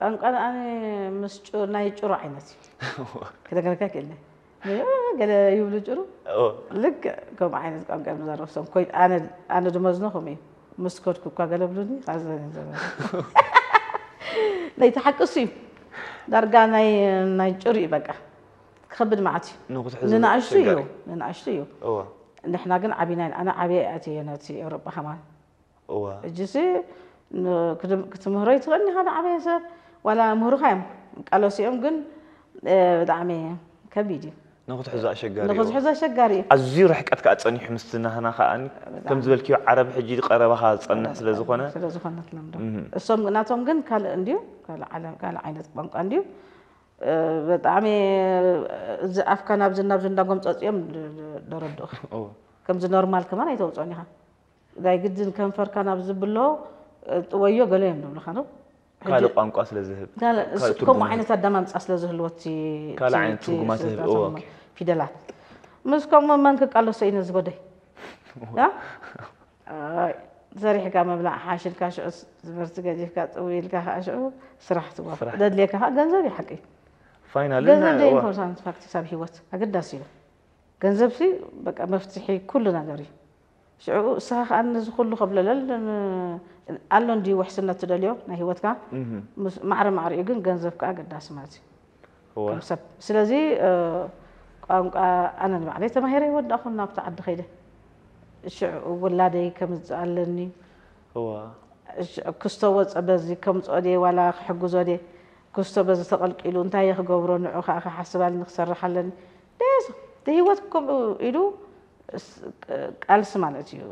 ቋንቋን ኣነ ምስ ናይ ጭሩ ዓይነት እዩ ክተገረካ ክእለ ገለ ይብሉ ጭሩ ልክዕ ከምኡ ዓይነት ቋንቋ እዮም ዝዛረቡ ሶም ኮይ ኣነ ድመዝኖ ከምኡ እዩ ምስ ኮድኩ እኳ ገለ ብሉኒ ናይ ተሓቅሱ እዩ ዳርጋ ናይ ጭሩ እዩ በቃ ክከብድ መዓት እዩ ንናእሽቱ እዩ ንናእሽቱ እዩ ንሕና ግን ዓብይና ኣነ ዓብየ ኣትየ ነቲ ኤውሮጳ ሃማን እጅ ክትምህሮ ይትኽእልኒ ሓደ ዓበየ ሰብ ዋላ ምሁሩኻ እዮም ቃለሲኦም ግን ብጣዕሚ ከቢድ እዩ ንክትሕዞ ኣሸጋሪ ንክትሕዞ ኣሸጋሪ እዩ ኣዝዩ ርሕቀት ከዓ ፀኒሑ ምስ ናህና ከዓኒ ከም ዝበልክዮ ዓረብ ሕጂ ቀረባካ ዝፀንሕ ስለዝኮነ ስለዝኮነ ትለምዶ እሶም ናቶም ግን ካልእ እንድዩ ካልእ ዓይነት ቋንቋ እንድዩ ብጣዕሚ እዚ ኣፍካ ናብዚ ናብዚ እንዳጎም ፀፅኦም ደረድኡ ከምዚ ኖርማል ከማን ኣይተውፅኦን ኢኻ ናይ ግድን ከንፈርካ ናብ ዝብሎ ጥወዮ ገለ እዮም ድብልካ ነው قال قام قاس لزهب قال كم عينة الدم أصل زهل وتي قال عينة تقوم أزهب أوك في دلات مسكم ما نك قال سين زبده يا زري حكا مبلع حاشل كاش زبرت قديف كات ويل كاش أشوف سرح تبغى دد ليك ها قال زري حكي فاينال قال زري إمبورتانت فاكت سابه وات أقدر داسيه قال أن ኣሎ እንዲ ውሕስነት ትደልዮ ናይ ሂወትካ ማዕረ ማዕሪኡ ግን ገንዘብካ ኣገዳሲ ማለት እዩ ከም ሰብ ስለዚ ቋንቋ ኣነ ንባዕለይ ተማሂረ ይወዳእኹ ናብቲ ዓዲ ከይደ ሽዑ ውላደይ ከምዝኣለኒ ክስቶ ወፀ በዚ ከምፅኦ ድየ ዋላ ክሕግዞ ድየ ክስቶ በዚ ተቐልቂሉ እንታይ ክገብሮ ንዑ ከዓ ክሓስባልኒ ክሰርሕ ኣለኒ ደስ ሂወት ከምኡ ኢሉ ቃልሲ ማለት እዩ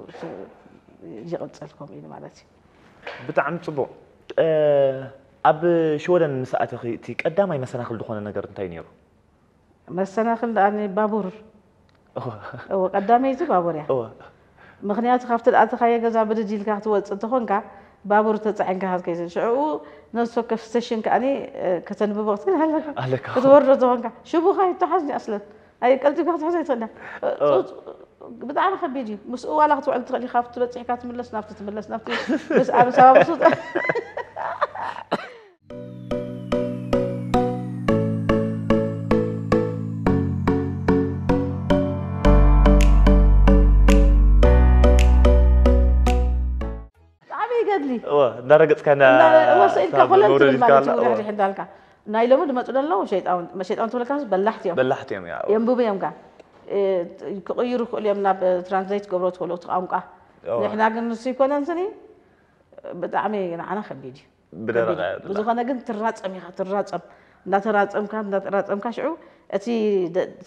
ይቕፅል ከምኡ ኢሉ ማለት እዩ بتعم صبو اب شو ده مسات اخيتي قدام اي مثلا خل دخونه نغير انتي نيرو مثلا خل انا بابور او قدامي زي بابور يا او مخنيات خافت الات خايه غزا بدجيل كحت وص تخونكا بابور تصعن كحت كيز شعو نسو كف ستيشن كاني كتنب بغت هلا هلا كتورد زونكا شوفو خايه تحزني اصلا اي قلتي بغت حزني تصدق بدا عرف بيجي مسؤول اخذت وعد اللي خاف تبت حكات من الاسناف تتبل الاسناف بس انا سوا مبسوط عمي قال لي واه دار قلت كان هو سالك كل اللي قال لك نايلو ما تقول له شيطان ما شيطان تقول لك بلحت يوم بلحت يوم يا يوم بوبي يوم قال ክቕይሩ ይኽእሉ እዮም ናብ ትራንስሌት ገብሮ ትክእሉ እቲ ቋንቋ ንሕና ግን ንሱ ይኮነን ስኒ ብጣዕሚ ንዓና ከቢድ እዩ ብዝኾነ ግን ትራፀም ኢኻ ትራፀም እናተራፀምካ እናተራፀምካ ሽዑ እቲ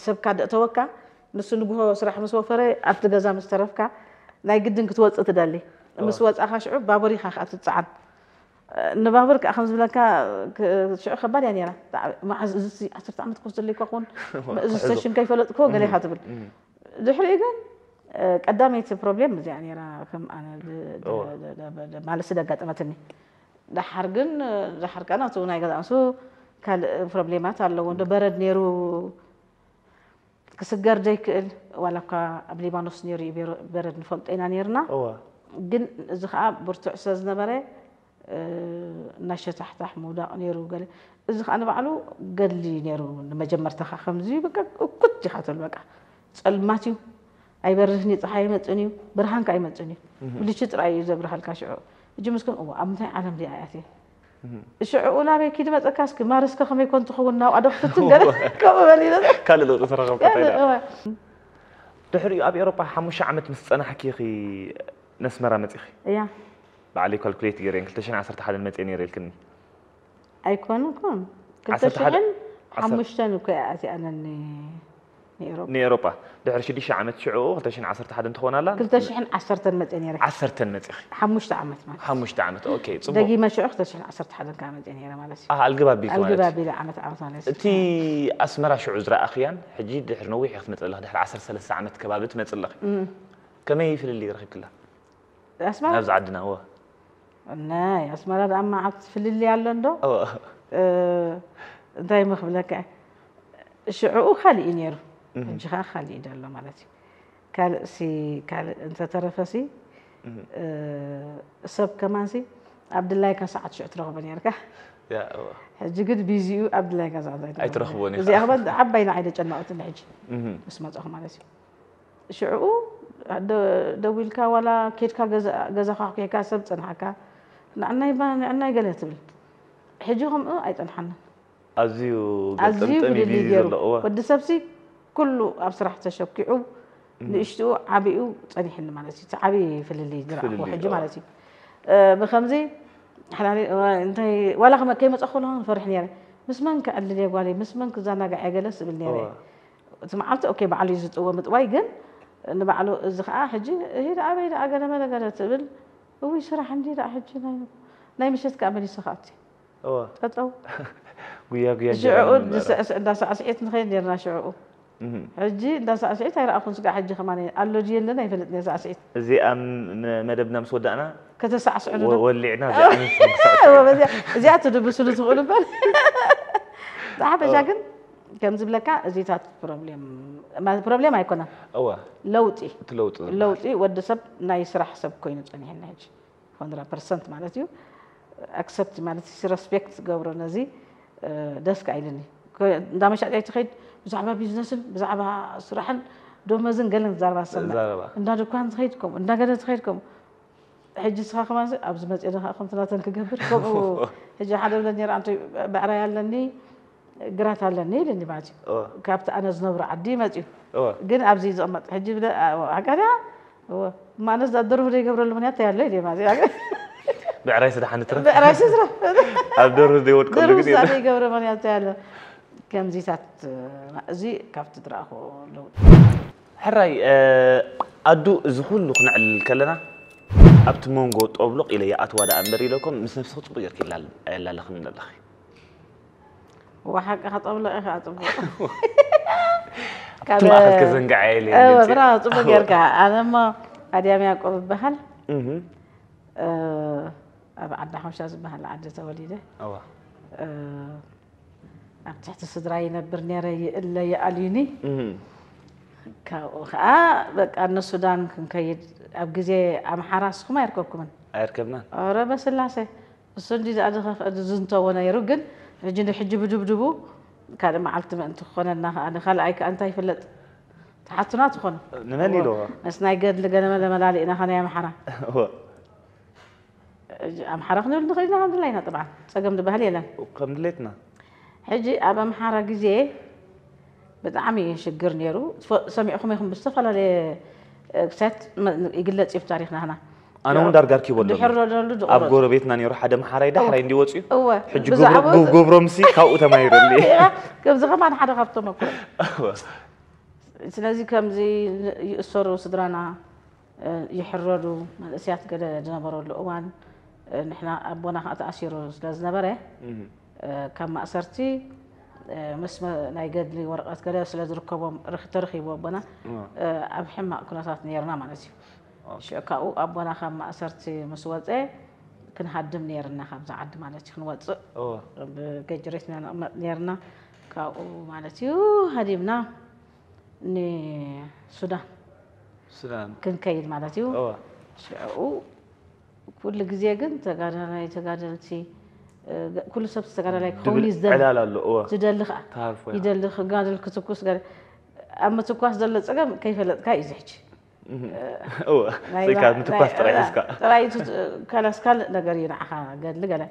ሰብካ ደእተወካ ንሱ ንግሆ ስራሕ ምስ ወፈረ ኣብቲ ገዛ ምስ ተረፍካ ናይ ግድን ክትወፅእ ትደሊ ምስ ወፃእካ ሽዑ ባቡር ኢኻ ከዓ ትፀዓን نبابرك خمس بلاك شو خبر يعني انا ما عززتي عشر تعمل تقصد لي كون عززتي شن كيف كو قال لي حاتبل دحر ايغان قدامي تي بروبليم يعني انا كم انا ما لسه دقات امتني دحر كن دحر كان تو ناي قال سو كان بروبليمات على وند برد نيرو كسجر ديك ولا كا ابليبانوس نيري برد نفلت انا نيرنا جن زخاب برتع سازنا بري نشتحت حمودا نيرو قال إذا أنا بعلو قال لي نيرو لما جمرت خخم زي بقى كنت جهات البقى سأل ما تيو أي برهني تحاي ما تنيو برهان كاي ما تنيو اللي شتر أي زبر هالكاشعو جم مسكن أوه أم تاني عالم دي آياتي شعو أنا بي كده ما تكاسك ما رزق خمي كنت خونا وأدوك تنقل كم بالي ده كله لو تفرغ تحري أبي أوروبا حمش عمت مس أنا حكيخي نسمرة متيخي إيه بعلي كالكوليت كل ġirin, kiltaxin għasar taħad il-metin jiril kinni. Ajkon, ajkon. Kiltaxin, għammuxtan u kħazi għana نيروبا نيروبا دحر ليش عملت شعو كل قلتش عصرت حد انت خونا لا قلتش حين عصرت المتين ريل عصرت المتين حمشت عملت ما حمشت عملت اوكي صبو دقي ما شعو قلتش عصرت حد انت عمت يعني مالس اه القباب بيكون القباب بي عمت عمت مالس تي اسمرا شعو زرا اخيان ده دحر نويح يخمت الله دحر عصر ثلاث عمت كبابت ما كم كما يفل اللي رخي كلها اسمع نبز عدنا هو ناي اسمرار اما عطت في اللي على لندو اه دايما خبلك شعو خالي انير جها خالي يدل مالتي قال سي قال انت ترفسي اه سب كمان سي عبد الله كان ساعات شو ترغبني يركح يا الله حجي قد بيزيو عبد الله كان ساعات اي ترغبوني زي اخبار عبينا عيد جنات الحج اسمع تاخ مالتي شعو ደዊልካ ዋላ ኬድካ ገዛኻ ኮንካ ሰብ ፀንሓካ لأن يبان لأن يقال يتبل حجهم إيه أيضا حنا أزيو أزيو اللي يجرو ودي سبسي كله أبصر حتى شبكيو نشتو عبيو تاني حنا مالتي تعبي في اللي يجرو حجم مالتي أه، بخمزي حنا أه، أنت ولا خم كيما تأخذ لهم فرحني يعني مس من كان اللي يقولي مس من كزانا قاعد يجلس بالنيري ثم عرفت أوكي بعلي زت أول متوايجن إن بعلو زخ آه حجي هي رأي هي رأي أنا آه، ما لقيت تبل وي شرح عندي لا حجي لا مش كعملي سخاتي اوه تطو ويا ويا شعور دا سعسعيت نخير ديرنا شعور حجي دا سعسعيت هاي رأخون سقع حجي خماني قالو جي لنا يفلتني سعسعيت زي ام مدبنا مسودعنا كتسعسعنا ولعنا زي اتدبسوا لتقولوا بل صح بشاكن ከም ዝብለካ እዚታት ፕሮብሌም ፕሮብሌም ኣይኮነን እዋ ለውጢ ትለውጢ ለውጢ ወዲ ሰብ ናይ ስራሕ ሰብ ኮይኑ ፀኒሕና ሕጂ ሆንድረድ ፐርሰንት ማለት እዩ ኣክሰፕት ማለት ረስፔክት ዝገብሮ ነዚ ደስ ካኢልኒ እንዳ መሻጢ ትኸይድ ብዛዕባ ቢዝነስን ብዛዕባ ስራሕን ዶመዝን ገለን ዛረባ ሰምዕ እንዳ ድኳን ዝኸይድ ከምኡ እንዳ ገለ ዝኸይድ ከምኡ ሕጂ ስኻ ከማ ኣብዚ መፅእ ድኻ ከምትናተን ክገብር ከምኡ ሕጂ ሓደ ብለ ነራ ብዕራይ ኣለኒ ግራት ኣለኒ ኢልኒ ማለት እዩ ካብቲ ኣነ ዝነብሮ ዓዲ መፅኡ ግን ኣብዚ ዝቕመጥ ሕጂ ኣጋዳ ማነ ዝኣደርሁ ዘይገብረሉ ምክንያት እንታይ ኣሎ ኢለ ማለት እዩ ብዕራይ ስድሓን ትረፍ ብዕራይ ስድረፍ ኣብ ደርሁ ዘይወድቀሉ ግን ደርሁ ዘይገብረ ምክንያት እንታይ ኣሎ ከምዚታት እዚ ካብቲ ዝረእኹ ለውጥ ሕራይ ኣዱ እዚ ኩሉ ክንዕልል ከለና ኣብቲ መንጎ ጠብሎቕ ኢለ ይኣትዋ ዳኣ እምበር ኢለኩም ምስ ነፍሲ ክፅቡቅ ጌርክ የላ ኣለኽን ኣለኺ وحق طبلة أخا طبلة طلع خد كزنج عالي ايوه برا طبلة يرجع أنا ما أديام يعقوب بهل عند حوشاز بهل عند توليده أوه ኣብ ትሕቲ ስድራ ይነብር ነረ ይእለ ይኣልዩኒ ካብኡ ከዓ በቃ ንሱዳን ክንከይድ ኣብ ግዜ ኣምሓራ ስኹም ኣይርከብኩምን ኣይርከብናን ረ በስላሴ እሱ እንዲ ዝኣድኸፍእ ዝንተዎ ነይሩ ግን رجل حجب جب جبو كان ما علت ما أنت خونا أنا أنا خال أيك أنت هاي فلت تحطنا تخون نماني لغة بس نايجد لقنا ما لما لالي أنا خانة يا محرة هو أم حرق نقول نخلينا عند لينا طبعا سقم ده بهلينا وقم ليتنا حجي أبا محرة جزية بدعمي شجر نيرو سمي بالصفة لالي كسات يقول لك في تاريخنا هنا أنا وين دارجار كي ولا أب جور بيتنا نيروح حدا محرى ده أنا عندي وصي حج جبر جبر مسي خاو تماير لي كم زغم أنا حدا خبطة مكون سنازي كم زي يسر وصدرنا آه، يحرروا الأسيات كده أنا الأوان آه، نحنا أبونا خات عشيرو أنا نبره آه، كم أسرتي مس ناي قدلي كده سلاز ركبوا رخ ترخي أبونا أبحمها كنا صارت نيرنا معناتي شكاو أبونا خم ما أسرت مسوات إيه كن هدم نيرنا خم زعد ما نتش نوتس بجريسنا نيرنا كاو ما نتش هدمنا ني سودان سودان كن كيد ما نتش شكاو كل جزية جن تقارن لي تقارن تي كل سبت تقارن لي كوني زد على الله تدلخ تعرف يدلخ قادل كتكوس قال أما تكوس دلت أجا كيف لا كايزحش oo sikad mid ku astray iska talayt kala skal ነገር ይናሓ ገድል ገለ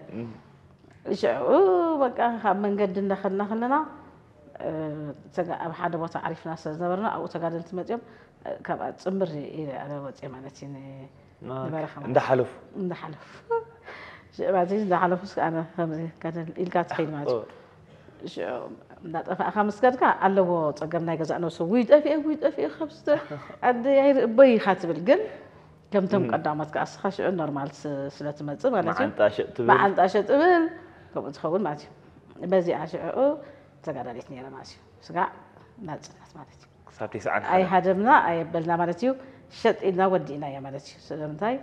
ሽዑ በቃ ካብ መንገዲ እንዳኸድና ከለና ኣብ ሓደ ቦታ ዓሪፍና ስለ ዝነበርና ኣብኡ ተጋደልቲ መፅኦም ካብኣ ፅምር ወፅእ ማለት እዩ ንበረኻ እንዳሓለፉ እንዳሓለፉ ሽዑ ማለት እንዳሓለፉ ኣነ ከምዚ ጋደል ኢልካ ትኸይድ ማለት እዩ ከምስከድካ ኣለዎ ፀገም ናይ ገዛ ነብሱ ውይጠፊአ ውይጠፊአ ከምስተ ኣደይ ኣይርእበይ ኢካ ትብል ግን ከምቶም ቀዳሞት ከዓ ስኻ ሽዑ ኖርማል ስለትመፅእ ማለት እዩ መዓልጣ ሸ ትብል ከምኡ ዝኸውን ማለት እዩ በዚኣ ሽዑኡ ተጋዳሊት ነረ ማለት እዩ ስጋዕ ናፅነት ማለት እዩ ኣይሃደምና ኣየበልና ማለት እዩ ሸጥ ኢልና ወዲእና እያ ማለት እዩ ስለምንታይ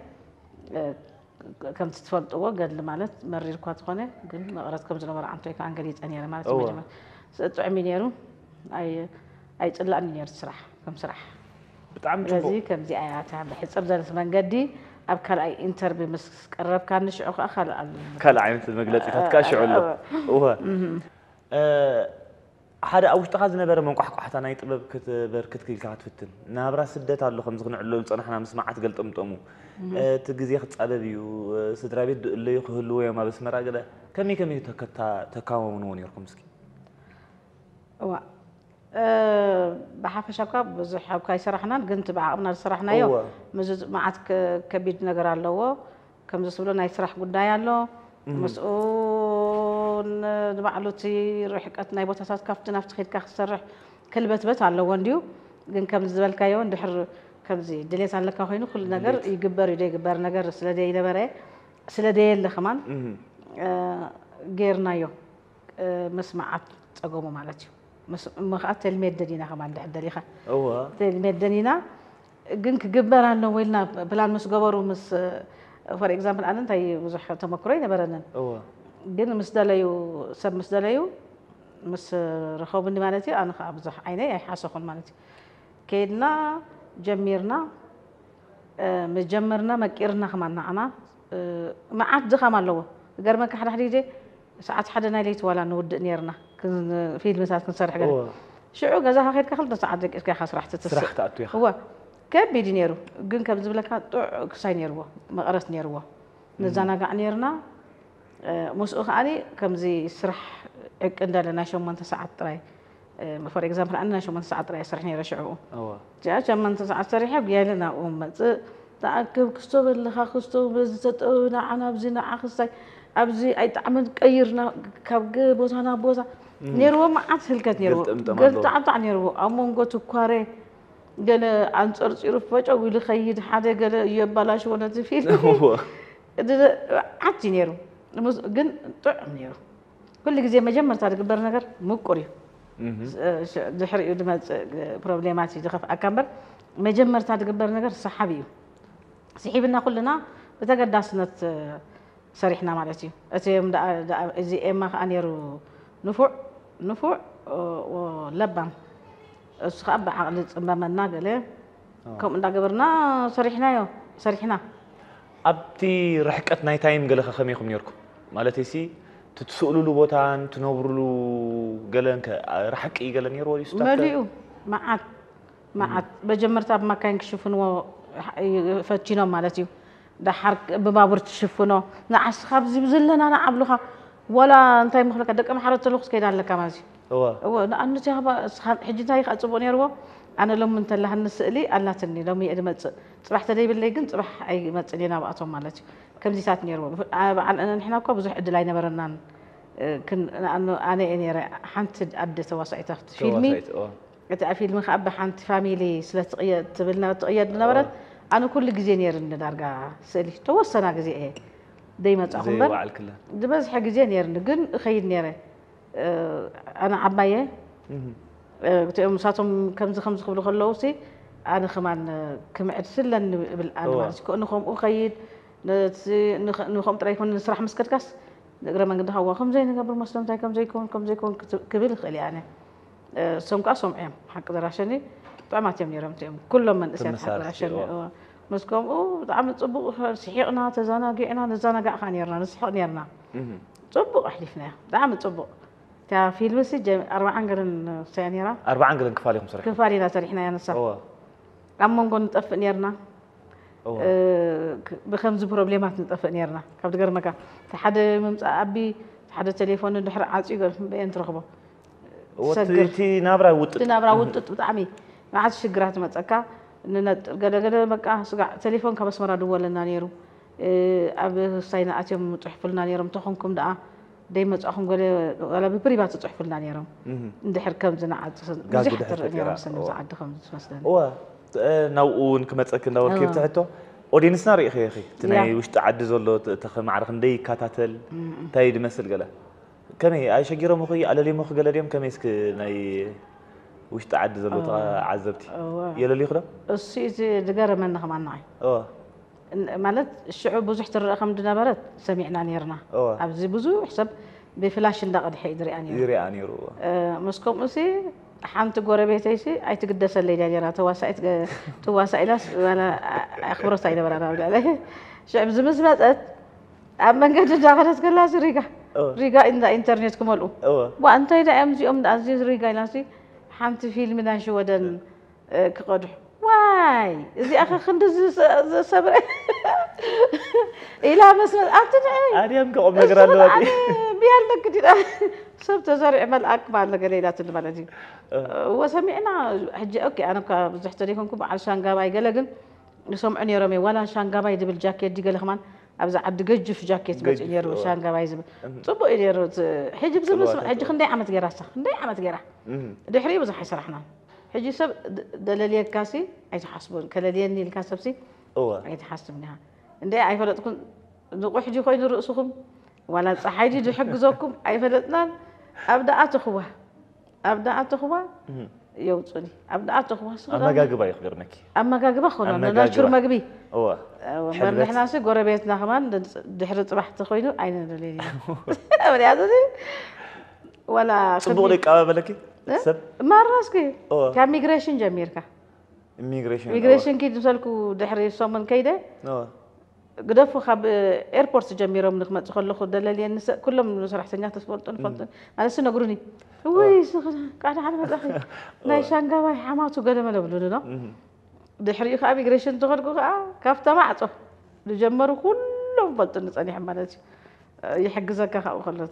ከምቲ ትፈልጥዎ ገድሊ ማለት መሪር እኳ ዝኾነ ግን መቕረት ከም ዝነበረ ዓንቲ ወይ ከዓ ንገዲ ይፀን ነረ ማለት እዩ ጥዑም እዩ ነይሩ ኣይፅላእን እዩ ነሩ ስራሕ ከም ስራሕ ብጣዕሚ ስለዚ ከምዚ ኣያታ ብሕፀብ ዘለት መንገዲ ኣብ ካልኣይ ኢንተርቪው ምስ ቀረብካ ንሽዑ ከዓ ካልእ ኣሎ ካልእ ዓይነት መግለፂታትካ ሽዑ ኣሎ ሓደ ኣብ ውሽጥኻ ዝነበረ መንቋሕቋሕታ ናይ ጥበብ ክትበርክት ክልካ ክትፍትን ናብራ ስደት ኣሎ ከምዚ ክንዕለሉ ፀናሕና ምስ መዓት ገልጥምጠሙ እቲ ግዜ ክፃበብ እዩ ስድራ ቤት ድእለዩ ክህልዎ እዮም ኣብ ኣስመራ ገለ ከመይ ከመይ ተካወምንዎ ነርኩም እስኪ እዋ ብሓፈሻ ኳ ብዙሕ ኣብካ ይሰራሕናን ግን ብዓቕምና ዝሰራሕናዮ ምዚ መዓት ከቢድ ነገር ኣለዎ ከምዚ ስብሎ ናይ ስራሕ ጉዳይ ኣሎ ምስኡ ንባዕሉ እቲ ርሕቀት ናይ ቦታታት ካብቲ ናብቲ ኬድካ ክሰርሕ ክልበትበት ኣለዎን ድዩ ግን ከምዚ ዝበልካዮ እንድሕር ከምዚ ድሌት ኣለካ ኮይኑ ኩሉ ነገር ይግበር እዩ ደይግበር ነገር ስለደይነበረ ስለደየለ ኸማን ጌርናዮ መስማዓት ፀገሙ ማለት እዩ ከዓ ተልሜት ደኒና ኸማ እንድሕር ደሊኻ ተልሜት ደኒና ግን ክግበር ኣሎ ወይልና ፕላን ምስ ገበሩ ምስ ፎር ኤግዛምፕል ኣነ እንታይ ብዙሕ ተመክሮ ይነበረንን جن مسدليو سب مسدليو مس رخوبني مالتي أنا خابزح عيني أي حاسة خون مالتي كيدنا جميرنا مجمرنا مكيرنا خمانا أنا ما عاد دخا مالو غير ما كحد حريجي ساعات حدا نايليت ولا نود نيرنا كن في المسات كنسرح غير شعو غزاها خير كخلطة ساعات كيف كيف سرحت سرحت أتوي هو كبيدي نيرو قن كبزبلكا طع كساي نيرو مقرس نزانا قاع ምስኡ ከዓኒ ከምዚ ስራሕ ዕቅ እንዳለና ሸመንተ ሰዓት ጥራይ ፎር ኤግዛምፕል ኣነ ናይ ሸመንተ ሰዓት ጥራይ ስርሕ ነረ ሽዑኡ እዚኣ ሸመንተ ሰዓት ሰሪሐ ብያለ ናብኡ መፅእ ተኣክብ ክስቶ በለኻ ክስቶ በዚ ተጠብና ዓናብዚ ንዓ ክሳይ ኣብዚ ኣይጣዕምን ቀይርና ካብ ቦታ ናብ ቦታ ነይርዎ መዓት ህልከት ነይርዎ ገልጣዕጣዕ ነይርዎ ኣብ መንጎ ትኳሬ ገለ ኣንፀርፂሩ ፈጨው ኢሉ ከይድ ሓደ ገለ እየባላሽዎ ነቲ ፊልም መዓት እዩ ነይሩ ግን ጥዑም ነይሩ ኩሉ ግዜ መጀመርታ ዝግበር ነገር ምቁር እዩ ድሕሪኡ ድመፅእ ፕሮብሌማት እዩ ዝኸፍኣካ እምበር መጀመርታ ዝግበር ነገር ሰሓቢ እዩ ስሒብና ኩልና ብተገዳስነት ሰሪሕና ማለት እዩ እዚ ኤማ ከዓ ነይሩ ንፉዕ ንፉዕ ለባም እሱ ከዓ ብዓቕሊ ፅንበመና ገለ ከምኡ እንዳገበርና ሰሪሕናዮ ሰሪሕና ኣብቲ ርሕቀት ናይ ታይም ገለ ከ ከመይኹም ነርኩም مالتي سي تتسؤلوا له بوتان تنور له قالن رحك اي قالن يروى يستاهل مليو معاد معاد بجمرت ما كان كشفن فتشينا مالتي ده حرك ببابور تشفنو نعس خاب زي بزلنا انا عبلوها ولا انت مخلك دك ام حرت لوخس كاين على كمازي هو هو انا تهبا حجي تاي خاصبوني يروى انا لو منت لها نسالي أنا تني لو مي ادمت صبحت لي بالليل كنت صبح اي ما تسالينا باتهم مالتي كم زيات نيرو على أن إحنا كوا بزح عدل أي نبرنا كن أنا أنا إني رأي حنت عدة سواسع تخت فيلمي قلت في المخ أبى حنت فاميلي سلة تقيد تبلنا تقيد نبرت أنا كل جزي نير نرجع سألي توصلنا جزي إيه دايما تأخذ بر ده بس حق جزي نير نجن خير نير أنا عباية قلت يوم ساتهم كم زي خمس قبل خلوصي أنا خمان كم عدسلا بالآن مارس كأنه خم أخيد ንከም ጥራይ ይኮነ ንስራሕ መስከድካስ ንእግረ መንገዲ ሃዋ ከምዘይንገብር መስሎ እንታይ ከምዘይከውን ከምዘይከውን ክብል ይኽእል እየ ኣነ እሶም ከዓ ሰምዑ እዮም ሓቂ ዘራሸኒ ጥዑማት እዮም ነሮም እዚኦም ኩሎም መንእስያት ሓቂ ዘራሸኒ ምስ ከምኡ ብጣዕሚ ፅቡቅ ስሒቕና ተዘናጊዕና ንዘናጋዕ ከዓ ነርና ንስሕቅ ነርና ፅቡቅ ኣሕሊፍና ብጣዕሚ ፅቡቅ እታ ፊልም ሲ ኣርባዓን ገርን ሰያ ነራ ኣርባዓን ገርን ክፋል ኢኹም ሰሪሕ ክፋል ኢና ሰሪሕና ያ ንሳ ኣብ መንጎ ንጠፍእ ነርና ብከምዚ ፕሮብሌማት ንጠፍእ ነርና ካብ ትገርመካ እቲ ሓደ ምምፃእ ኣቢ ሓደ ቴሌፎን ድሕሪ ዓፅዩ በአየ ንትረኽቦ እቲ ናብራ ውጥጥ ናብራ ውጥጥ ብጣዕሚ መዓዝ ሽግራት መፀካ ንነጥብ ገለገለ በቃ ስጋዕ ቴሌፎን ካብ ኣስመራ ድወለና ነይሩ ኣብ ሳይና ኣትዮም ፅሑፍልና ነይሮም እንተኾንኩም ደኣ ደይመፅኹም ገለ ብፕሪቫት ዝፅሕፍልና ነይሮም እንድሕር ከምዚ ንዓፅሰ ብዙሕ ትርኢ ነይሮም ሰኒ ዝዓዲ ከምዚ ዝመስለኒ ناوون كمتسك ناوون كيف تحته ودي نسنا ريخ يا أخي تناي وش تعدز ولا تخ مع رخ ندي كاتاتل تاي دمسل قلا كم هي عايشة جيرو مخي على لي مخ قلا اليوم كم يسك ناي وش تعدز ولا عزبتي يلا لي خلا السيد دقار من خم الناي مالت الشعوب بزح ترى خم دنابرت سمعنا نيرنا أبزي بزو حسب بفلاش اللي قد حيدري أنيرو يدري أنيرو مسكوم مسي ሓንቲ ጎረቤተይሲ ኣይትግደሰለይ እያ ነራ ትዋሳ ኢላስ ኣኽብሮታ ይነበራ ናብ ልዕለይ ሽዕ ምስ መፀት ኣብ መንገዲ እንዳኸደት ከላሲ ሪጋ ሪጋ ኢንተርኔት ክመልኡ ዋ እንታይ ዳ እዮም እዚኦም ኣዝዩ ሪጋ ኢላሲ ሓንቲ ፊልም ናይ ሽወደን ክቐድሑ ዋይ እዚኣ ኸ ክንዲ ዝሰብረ ኢላ መስለ ኣትንዐ ኣድያም ከቆም ነገር ኣለዋ ብያለክ ዲዳ ሰብ ተዘሪዕ መልኣክ ባለ ገለ ኢላ ትብል ማለት እዩ ወሰሚዕና ሕጂ ኦኬ ኣነ ካ ብዙሕ ተደይኮንኩ በዓል ሻንጋባይ ገለ ግን ንሰምዑ ነይሮም እየ ዋላ ሻንጋባይ ዝብል ጃኬት ዲ ገለ ከማን ኣብዛ ዓዲ ገጅፍ ጃኬት መፅኡ ነይሩ ሻንጋባይ ዝብል ፅቡቅ እዩ ነይሩ ሕጂ ብዝብል ሕጂ ክንደይ ዓመት ገይራ ሳ ክንደይ ዓመት ገይራ ድሕሪ ብዙሕ ኣይስራሕናን حجي سب دلالي الكاسي عيد حاسبون كلالي اني الكاسب سي اوه عيد حاسبونها عندي اي فلا تكون نقو حجي خوي رؤسكم ولا صحيجي دو حق زوكم اي فلا تنان ابدا اتخوا ابدا اتخوا يوصلي ابدا اتخوا اما قاقبا يخبرنك اما قاقبا خلونا انا شور مقبي اوه حلبت نحن سي قورا بيتنا خمان دحر طبح تخوينو اين دلالي ولا خبيه تبغلي قابة لكي إيه؟ سب آه، ما راسك تاع ميغريشن جاميركا ميغريشن ميغريشن كي تسالكو دحري صومن كيده قدف خاب ايربورت جاميرا من خمت خل خو دلال ينس يعني كلهم صراحه سنيا تسبورت الفط على سنه غروني وي قاعد على مزاحي ناي شانغا واي حماتو قد ما لو لو دحري خاب ميغريشن تخرجو كافتا معطو لجمرو كلهم فلطن صني يعني حمالتي آه، يحجزك خا وخلص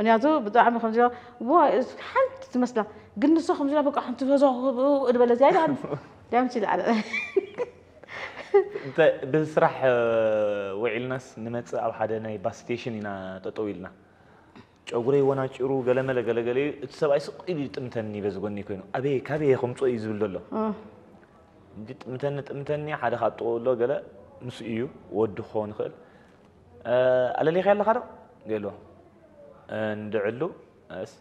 أنا أعطوه بدو عمي خمسة جلاب بوا حنت تمسلا قلنا صو خمسة جلاب أحنت فزوه ودبلة زي هذا دام تشيل على أنت بسرح آه، وعي الناس نمت أو حدا ناي باس ستيشن هنا تطويلنا أقولي وأنا أشرو قلة ملة قلة قلة تسبع سق إلي تمتني بس قلني كينو أبي كابي يا خمسة إيزو لله دي تمتني تمتني حدا خاطو له قلة مسئيو ودخون خل أه على اللي خير لخرب قالوا ندعلو اس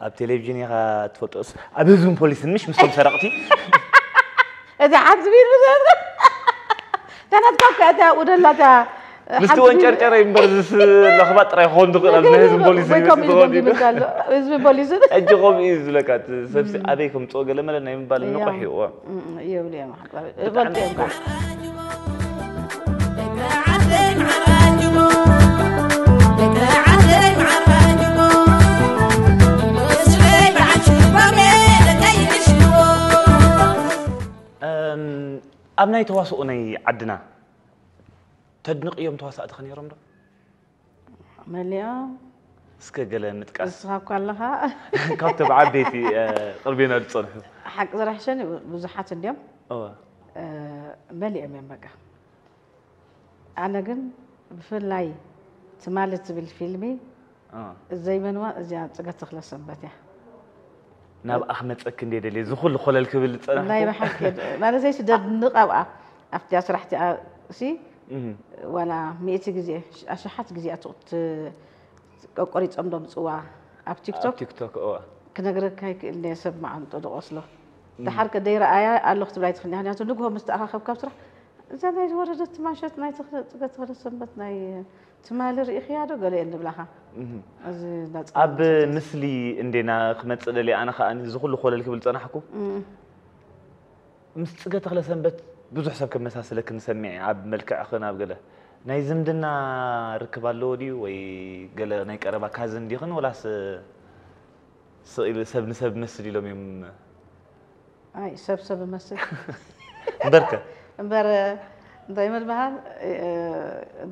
اب تلفزيوني غا تفوتوس ابيزون بوليس مش مسوم سرقتي اذا حد زبير بزاف تنات كوكا تا ودلا تا مستو ان شرشر يمبرز لخبط راه خوند بهزم بوليس ويكم ايزم بيمكالو ازم بوليس اجيكم ايز لكات سبسي ابيكم توغل ملا نيمبال نقحيو ايوه ليه ما حقا أبنى تواسؤني عدنا تدنق يوم تواسأ تخني رمضة مليا سك قال متكاس اسحاب كلها كنت بعبي في قلبينا الصنح حق راح شن بزحات اليوم اه مليا من بقى انا جن في اللاي تمالت بالفيلمي اه زي من وقت زي تخلص سبتها ناب أحمد سكن دي دلي زخول خلا الكبل تصنع ناي بحكي ما نزاي شدد نقاوة أفتي أشرحتي أشي وانا ميتي جزي أشحات جزي أتوت أقريت أمدام تسوى أب تيك توك أب تيك توك أوه كنقرك هيك اللي سب مع أنتو دو أصله تحرك دايرة آية قال لغت بلايت خلني هنالك نقوها مستقاخة بكبترة زي ناي جوردت ما شات ناي تخلط تغلط سنبت ناي تمالر إخيارو قال إن بلاها أب مثلي عندنا خمسة اللي أنا خا أنا زخو اللي خوالك بقول أنا حكو مستقطع على سنبت بدو حساب كم مساس لك نسمي عب ملك أخنا بقوله نايزم دنا ركب اللودي وي قال نايك أربع كازن ديغن ولا س سب سب نسب مثلي لهم يم أي سب سب مثلي بركة بركة دايما بحال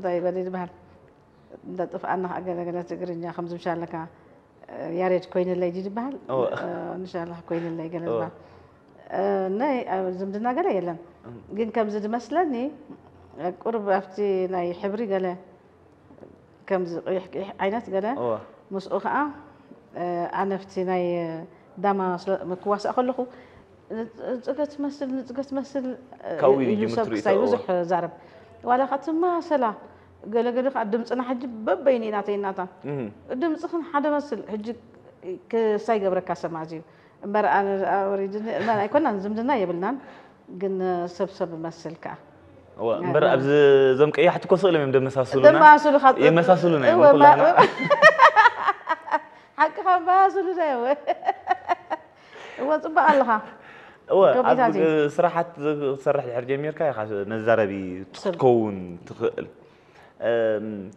دايما بحال لطف أنا أقول لك تقرين خمس إن شاء الله كا آه، يا ريت كوين اللي يجي بحال آه، إن شاء الله كوين اللي يجي بحال آه، ناي زمدنا قال يلا جن كم زد مسلني قرب أفتي ناي حبري قال كم يحكي عينات قال مس أخا أنا أفتي ناي دما مكواس أخلخو تمثل تمثل كاوي يجي متريتا بزح زعرب ولا خاتم ما سلا قال قال خا دم صنع حج ببيني ناتي ناتا دم صخن حدا مسل حج كساي قبر كاسة مازيو مر أنا اريد ما كنا نزمدنا يبلنا قن سب سب مسل كا مر أبز زم كي حتى كوسل من دم مساسلونا دم مساسلو خاطر يمساسلونا كلنا حق خبازلو ده هو صبا الله هو صراحة صرح الحرجة ميركا يا خاطر نزاربي تكون تخيل كم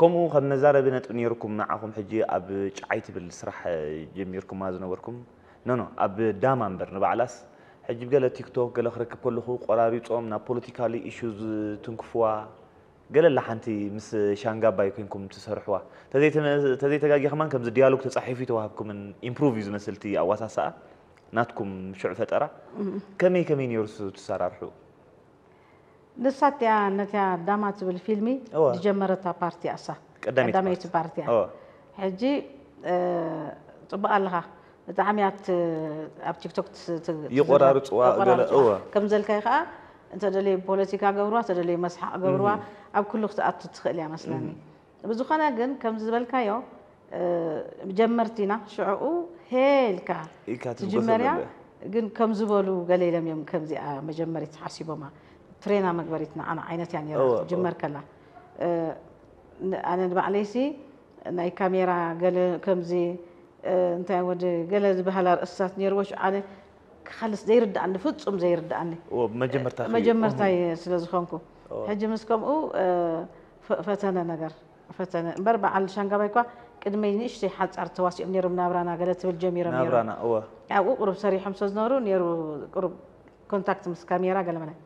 كمو خب نزار بنت نيركم معكم حجي أب عيت بالسرح جميركم ما زنوركم نو نو أب دام عم برنا بعلس حجي بقول تيك توك قال خرك كل خو قرابي تقوم نا بوليتيكالي إيشوز تنكفوا قال الله حنتي مس شانجا بايكينكم تسرحوا تديت تديت قاعد يخمن كم زديالوك تصحيفي توهبكم إن إمبروفيز مثلتي أو أساسا ناتكم شعر فترة كمي كمي يرسو تسرحوا نساتي نتا دامات بالفيلمي أوه. دي جمرتا بارتي اسا قدامي قدامي بارتي اه حجي طب الها دعميات اب تيك توك يقرر تصوا او كم زلكا خا انت دلي بوليتيكا غبروا انت دلي مسح غبروا اب كل وقت ات تخل يا مسلمي بزو كن كم زبلكا يو جمرتينا شعو هيلكا إيه جمريا كم زبلو قليلا يوم كم زي مجمرت حسيبوما ترينا مقبرتنا أنا عينت يعني رأيت جمر كلا أه أنا بعليسي ناي كاميرا قال كمزي أه أنت ود قال بهلا رأسات نيروش أنا خلص زيردعني فتصم زيردعني ومجمرتا مجمرتا سلازخونكو ሕጂ ምስ ከምኡ ፈተነ ነገር ፈተነ እምበር በዓል ሻንጋባይ እኳ ቅድሚ ንእሽተይ ሓፃር ተዋሲኦም ነይሮም ናብራና ገለ ትብል ጀሚሮም ናብራና ኣብኡ ቁሩብ ሰሪሖም ስለ ዝነበሩ ነይሩ ቁሩብ ኮንታክት ምስ ካሜራ ገለ መላይ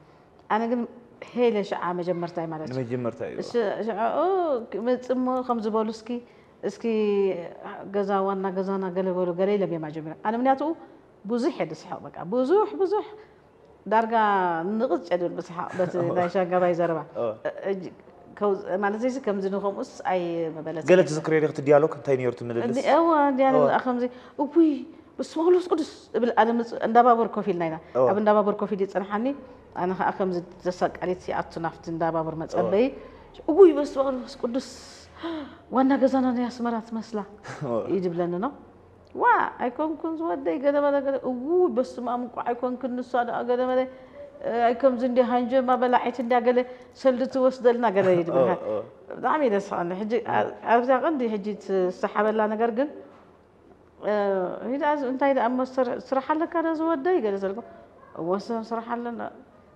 انا قلت هي ليش عام جمرتاي مالك ما جمرتاي أيوة. او كم خمس بولسكي اسكي غزا وانا غزانا قال يقولوا قليل ابي ما جمر انا منياتو بزح يد صحاب بقى بزح بزح دارغا نغز جدول بصحا بس لا شان غباي زربا كو مال زي كم زين خمس اي مبلس قلت تذكري لي ديالو كنت نيرت من الدس ايوا ديال خمس وي بس والله قدس قبل انا عند بابور كوفي لنا عند بابور كوفي أنا صنحاني ኣነ ከዓ ከምዚ ዘሳቃሊት ሲኣቱ ናፍቲ እንዳባቡር መፀበይ እውይ በስ በቅዱስ ቅዱስ ዋና ገዛና ናይ ኣስመራ ትመስላ እዩ ድብለኒ ነው ዋ ኣይኮንኩን ዝወደይ ገደበለ ገደ እውይ በስማ ምቁ ኣይኮንክን ንሷ ደኣ ገደበለ ኣይ ከምዚ እንዲ ሃንጀማ በላዒት እንዳ ገለ ሰልዲ ትወስደልና ገለ ይድብልካ ብጣዕሚ እዩ ደስቀኒ ሕጂ ኣብዛ ቀንዲ ሕጂ ትሰሓበላ ነገር ግን እንታይ ደኣ ስራሕ ኣለካ ዶ ዝወደይ ገለ ዘልኮ ወሰን ስራሕ ኣለና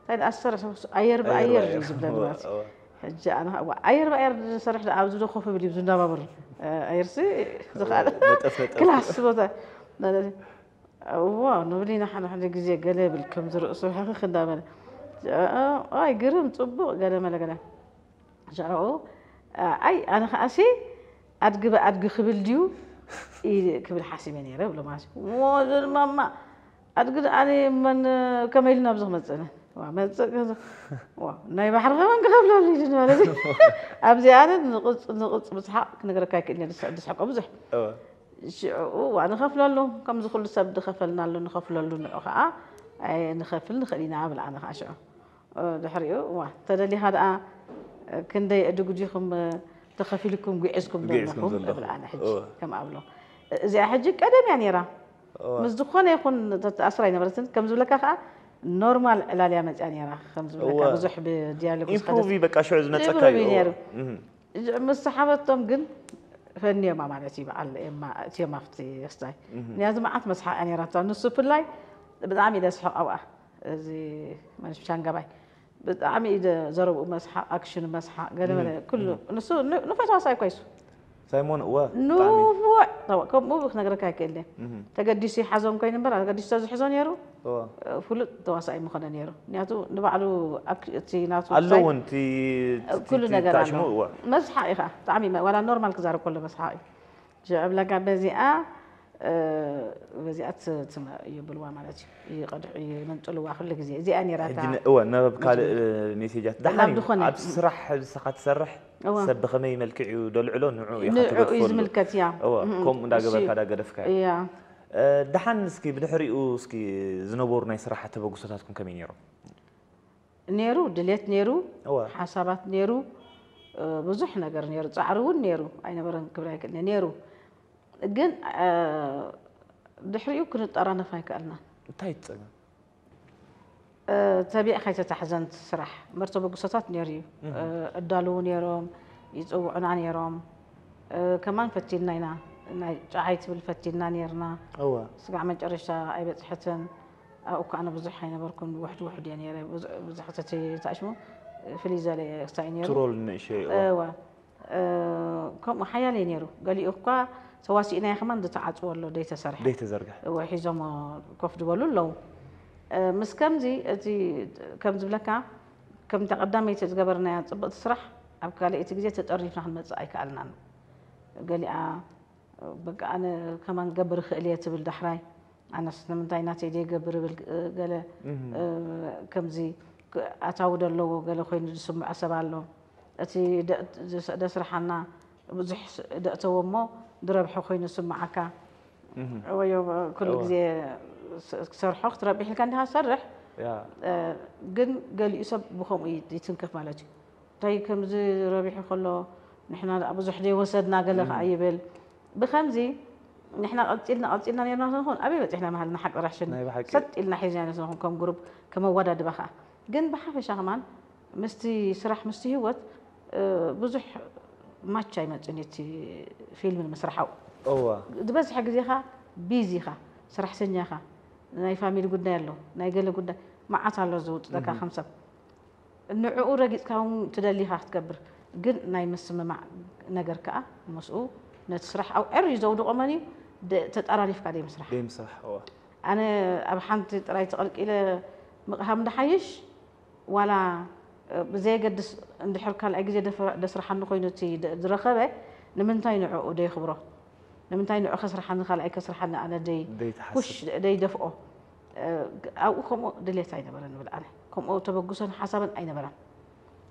تاين أسرع أير بأير جزب دلوقتي حجة أنا وأير بأير سرح لأبز دو خوفة بلي بزنا بابر أير آه، سي دخل كل حسب هذا وا نبلي نحن نحن جزية قلب الكم زر أصبح هذا خدامة أي آه، آه، قرم طب قال ما لقى جرعوا أي أنا خاسي أدقب أدقب خبل ديو كبل حاسي مني رب لو ماشي ما زر ماما أدقب أنا من كميل نبض مثلاً ናይ ባሕሪ ኸባን ክኸብላ እዩ ማለት እዩ ኣብዚ ኣነ ንቕፅ ምፅሓቕ ክነገረካ ይክእል ድስሕቆ ብዙሕ ሽዑኡ ዋ ንኸፍለሉ ከምዚ ኩሉ ሰብ ንኸፈልናሉ ንኸፍለሉ ንዑ ከዓ ንኸፍል ንኽእል ኢና ብል ኣነ ከዓ ሽዑ ድሕሪኡ ዋ ተደሊኻ ደኣ ክንደይ እድግ ዲኹም ተኸፊልኩም ጉዕዝኩም ዘለኹም እብል ኣነ ሕጂ ከም ኣብሎ እዚኣ ሕጂ ቀደምያ ነይራ ምስ ዝኾነ ይኹን ኣስራ ይነበረትን ከም ዝብለካ ከዓ نورمال على لي مزيان راه خنزو لك بزح ديالك امبروفي بقى شو عزنا تكاي مسحابتهم كن فني ما معناتي مع الاما تي ما فتي يستاي لازم عاد مسح يعني راه تاعنا السوبر لاي بدعم اذا سحق او أه. زي ما نشوفش عن قبل بدعم اذا زرب مسح اكشن مسح كله نصو نفوت على كويس سيمون وا نو وا طبعا كم مو بخ نقرأ كاي كله تقدر سي حزوم كاين برا تقدي ساز حزون يارو أه، فل توا سايم مخنا يارو نياتو نبعلو أك تي ناتو اللون تي أه، كل نقرأ تعشمو وا مسحة إخا تعمي ولا نورمال كزارو كله بس حقيقة جاب لك بزيئة በዚኣት ትማ የብልዋ ማለት እዩ ይቀድሑ የመንጥልዋ ኩሉ ግዜ እዚኣ ነራታ እወ ናብ ካልእ ሜሴጃት ድሓን ኣብ ስራሕ ንስኻ ትሰርሕ ሰብ ብኸመይ መልክዕ እዩ ደልዕሎ ንዑ ንዑ እዩ ዝምልከት እያ ከምኡ እንዳገበርካ ዳገደፍካ እያ ድሓን እስኪ ብድሕሪኡ እስኪ ዝነበሩ ናይ ስራሕቲ በጉሶታትኩም ከመይ ነይሮም ነይሩ ድሌት ነይሩ ሓሳባት ነይሩ ብዙሕ ነገር ነይሩ ፃዕሪ እውን ነይሩ ኣይነበረን ክብራይ ነይሩ جن دحريو كنت أرانا فايك ألنا تايت تابيع خايتة تحزن تسرح مرتبة قصصات نيريو الدالو نيروم يتقو عنان يروم كمان فتيلنا هنا ناي جعيت بالفتيلنا نيرنا أوه سقع من جرشة أي بتحتن أوك أنا بزح هنا بركون واحد واحد يعني بزح حتتي تعشمو فليزا لي ساينيرو ترول شيء أوه أوه كم حيالي نيرو قالي أوكا ሰዋሲእና ኸማ ዝተዓፅዎ ኣሎ ደይተሰርሐ ደይተዘርግሐ ሒዞም ኮፍ ዝበሉ ኣለዉ ምስ ከምዚ እቲ ከም ዝብለካ ከም ተቐዳመይቲ ዝገበርናያ ፅቡቕቲ ስራሕ ኣብ ካልእቲ ግዜ ተጠሪፍና ክንመፅእ ኣይከኣልናን ገሊኣ በቃ ኣነ ከማን ገብር ክእል እየ ትብል ዳሕራይ ኣነስ ንምንታይ እናተይ ደይ ገብር ብል ገለ ከምዚ ኣታዊ ዘለዎ ገለ ኮይኑ ዝስምዖ ሰብ ኣሎ እቲ ደስራሓና ብዙሕ ደእተዎ እሞ درب حخوين سمعك ويا كل زي سر حخ درب إحنا كان ده سرح جن آه، قال يسب بخم يتنكف مالك طيب كم زي درب حخلو نحنا أبو زحدي وسدنا قال لك أيبل بخمزي نحنا قلنا قلنا نحن هون أبي بس إحنا ما هلنا حق راح شن ست إلنا حيزان نحن كم جروب كم ودد بخا جن بحافة شغمان مستي سرح مستي هوت آه، بزح ماتش اي ماتشنيتي فيلم المسرحه او دبس حق زيها بيزيها سرح سنياها ناي فاميلي قلنا له ناي قال له قلنا ما عطى له زوج ذاك خمسه نعو رجيت كاون تدليها تكبر قل ناي مسمى مع نجر كا مسؤول نتسرح او اري زود اماني تتقرا لي في قاعده مسرح دي مسرح او انا ابحنت رايت الى هم دحيش ولا بزيك دس عند حركة الأجزاء دفر دس رح نقول إنه تي درخبة نمن تاين عقو ده خبره نمن تاين عقو خسر حن خال أي خسر حن أنا دي كش دي دفقه أه أو كم دلية تاين برا نقول أنا كم أو تبغ جسنا حسابا أين برا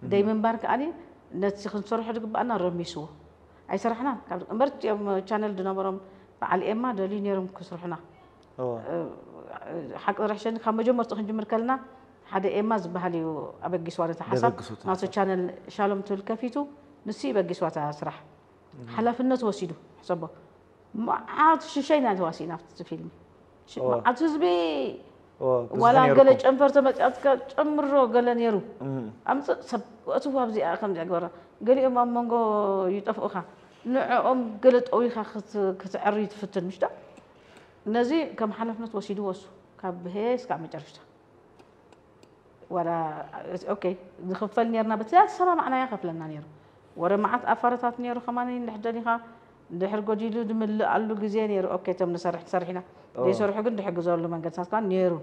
دي من بارك أنا نتسخن صرح حدك بأنا رميسو أي سرحنا كان مرت يوم شانل دنا برا على إما دليني رم كسرحنا أه حق رحشان خمجو مرتخن جمر كلنا ሓደ ኤማ ዝበሃል እዩ ኣበጊስዋ ነቲ ሓሳብ ናቱ ቻነል ሻሎም ትብል ከፊቱ ንስ በጊስዋታ ስራሕ ሓላፍነት ወሲዱ ሕሰቦ መዓት ሽሻይ ኢና ተዋሲእ ናብቲ ፊልሚ መዓት ህዝቢ ዋላ ገለ ጨንፈር ተመፅያትካ ጨምሮ ገለ ነይሩ ኣምፅእ ሰብ እትዋ ኣብዚኣ ከምዚኣ ግበራ ገሊኦም ኣብ መንጎ ይጠፍኡካ ንዕኦም ገለ ጠዊካ ክትዕርዩ ትፍትን ምሽጣ ነዚ ከም ሓላፍነት ወሲዱ ወሱ ካብ ብሄ ስካብ መጨረሽታ ورا اوكي نخفل نيرنا بس لا سما معنا يا خفل لنا نير ورا معت افرتات نير خماني نحجلي خا دحر جوجي لود من اللي قالوا جزيه نير اوكي تم نسرح سرحنا دي سرح قد حق زول لما قد ساس كان نيرو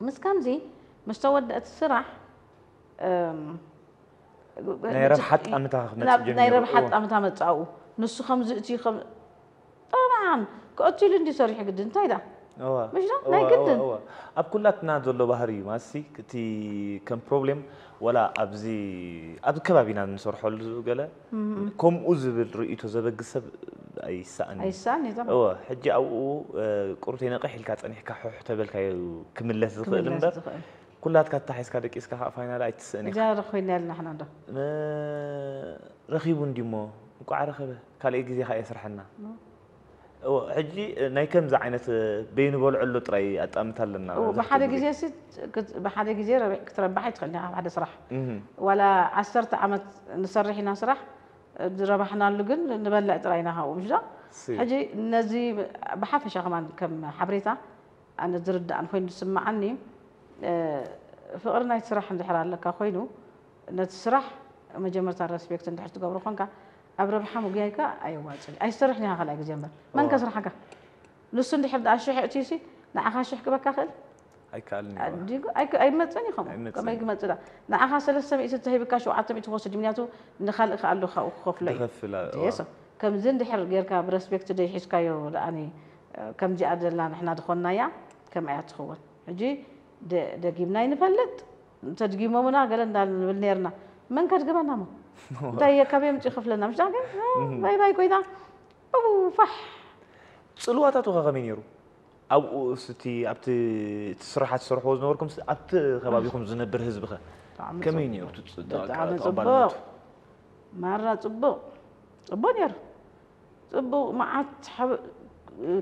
مس كان زي مش تو ودت السرح ام نير حتى امتى خمس نير حتى امتى متعو نص خمس تي خمس طبعا كنت لندي سرح قد انتي ده مجرى ناي جدا اب كلاتنا ዘሎ ባህሪ እዩ ማሲ እቲ ከም ፕሮብሌም ወላ ኣብዚ ኣብ ከባቢና ንሰርሐሉ ገለ ከምኡ ዝብል ርእይቶ ዘበግስ ሰብ ኣይሳእን ኣይሳእን እዎ ሕጂ ኣብኡ ቁርተይ ነቕሕ ኢልካ ፀኒሕካ ሕሕ ተበልካዮ ክምለስ ዝኽእል እምበር ኩላትካ ተታሒዝካ ደቂስካ ከዓ ፋይናል ኣይትስእን ኢኻ ረኺብና ያለና ሕና ዶ ረኺቡ እንዲሞ እንቋዕ ረኸበ ካልእ ግዜ ከዓ የስርሐና حجي ناي كم زعنت بين بول علو تري أتأمت هلنا بحدا جزير ست بحدا جزير كتر بحيت خلنا بعد صراحة ولا عسرت عمت نصرح هنا صراحة ربحنا اللجن ترينا هاو مش حجي نزي بحافة شغمان كم حبريتا أنا درد عن خوين سمع عني آه، فقرنا يصرح عند حرال لك خوينو نتصرح مجمر تعرف بيك تندحش تقبل خونك أبربحة جايكا أي أيوة، واجل أي سرحني لها خلاك جنبه من كسر حكا لسون دحب دعش شح تيسي نعها شح بك أخل أي كالني ديجو أي أي متني خم كم أي متلا نعها سلسة مئة تهيب كاش وعتم يتوصل جملياتو نخل خالو خو خوف لي تغفل يس إيه، كم زين غير جيركا برسبكت دي حش كايو لأني آه، كم جي جاء لان إحنا دخلنا يا كم عيات خوان حجي دقيمنا ينفلت تدقيمه منا قال نبل نيرنا من كتقبلنا ما ዳየ ካበዮም ጭኽፍለና ምሽ ባይ ባይ ኮይና ኣብኡ ፋሕ ፅልዋታት ኸ ከመይ ነይሩ ኣብኡ እስቲ ኣብቲ እቲ ስራሓት ዝሰርሕዎ ዝነበርኩም ኣብቲ ከባቢኹም ዝነብር ህዝቢ ኸ ከመይ ነሩ ብጣዕሚ ፅቡቕ ማራ ፅቡቕ ፅቡቕ ነይሩ ፅቡቕ መዓት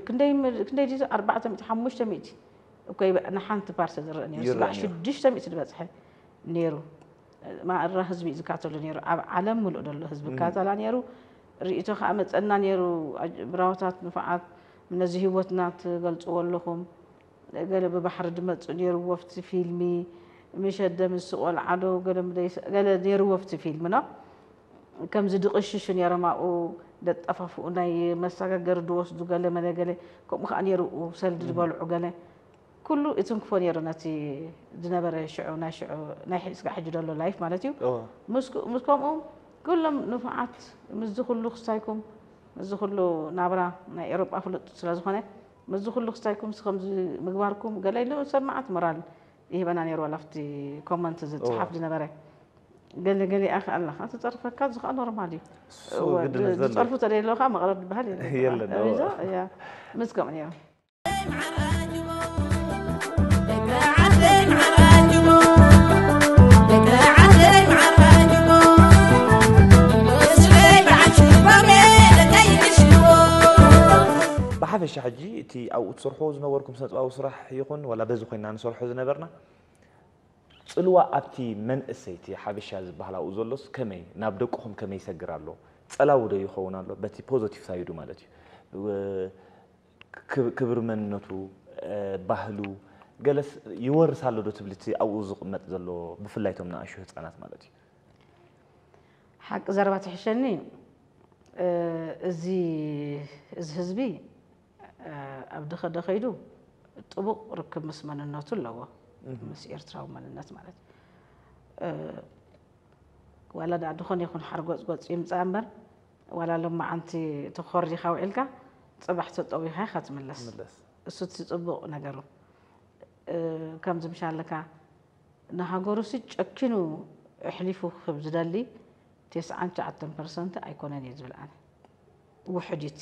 ክንደይ ዲዚ 4500 እኮ ንሓንቲ ፓርሰ ዝረአ ነይሩ ስላዕ 600 ዝበፅሐ ነይሩ ማእራ ህዝቢ እዩ ዝካተሉ ነይሩ ኣብ ዓለም ምሉእ ደሎ ህዝቢ ካተላ ነይሩ ርእቶ ከዓ መፀና ነይሩ ብራውታት ንፍዓት ነዚ ሂወትና ትገልፅዎ ኣለኹም ገለ ብባሕሪ ድመፁ ነይሩ ወፍቲ ፊልሚ ምሸደ ምስ ቆልዓዶ ገለ ነይሩ ወፍቲ ፊልምና ከምዚ ድቕሽሹ ነይሮም ኣብኡ ደጠፋፍኡ ናይ መሰጋገሪ ድወስዱ ገለ መነ ገለ ከምኡ ከዓ ነይሩ ሰልዲ ዝበልዑ ገለ ኩሉ እቶም ክፎን ነይሩ ነቲ ዝነበረ ሽዑ ናይ ሽዑ ናይ ስጋዕ ሕጂ ዘሎ ላይፍ ማለት እዩ ምስ ከምኡ ኩሎም ንፉዓት ምዝ ኩሉ ክሳይኩም ምዝ ኩሉ ናብራ ናይ ኤሮጳ ፍሉጥ ስለዝኾነ ምዝ ኩሉ ክሳይኩም ስከምዚ ምግባርኩም ገለ ኢሉ ሰማዓት ሞራል ይህበና ነይሩ ዋላፍቲ ኮመንት ዝፅሓፍ ዝነበረ ገለ ገለ ኢኻ ኣለኻ ትፀርፈካ እዚ ከዓ ኖርማል እዩ ዝፀርፉ ተደለካ መቕረብ ዝበሃል የለን ምስከምኡ ነይሩ حافش حجي تي أو تصرحوز نوركم سنت أو صرح يقون ولا بزوك خينا نصرحوز نبرنا تلوى أبتي من السيتي حافش هذا بحلا أزولس كمي نبدوكهم كمي سجرالو تلاو ده يخونا له بتي بوزيتيف سايدو مالتي كبر من نتو آه، بحلو جلس يورس على دوت بلتي أو زق مت زلو بفلايتهم ناشوه تسعنات مالتي حق زربات حشني ازي آه، ازهزبي ኣብዲ ከደኸይዱ ጥቡቕ ርክብ ምስ መንነቱ ኣለዎ ምስ ኤርትራዊ መንነት ማለት እዩ ዋላ ዳ ድኾነ ይኹን ሓርጎፅ ጎፅ ይምፃእ እምበር ዋላ ሎመዓንቲ ተኮሪኻ ውዒልካ ፅባሕ ተጠዊኻ ኢኻ ትምለስ እሱ እቲ ፅቡቕ ነገሩ ከምዚ ምሻ ኣለካ ንሃገሩሲ ጨኪኑ ኣሕሊፉ ክብ ዝደሊ 99 ፐርሰንት ኣይኮነን እየ ዝብል ኣነ ውሕድ እቲ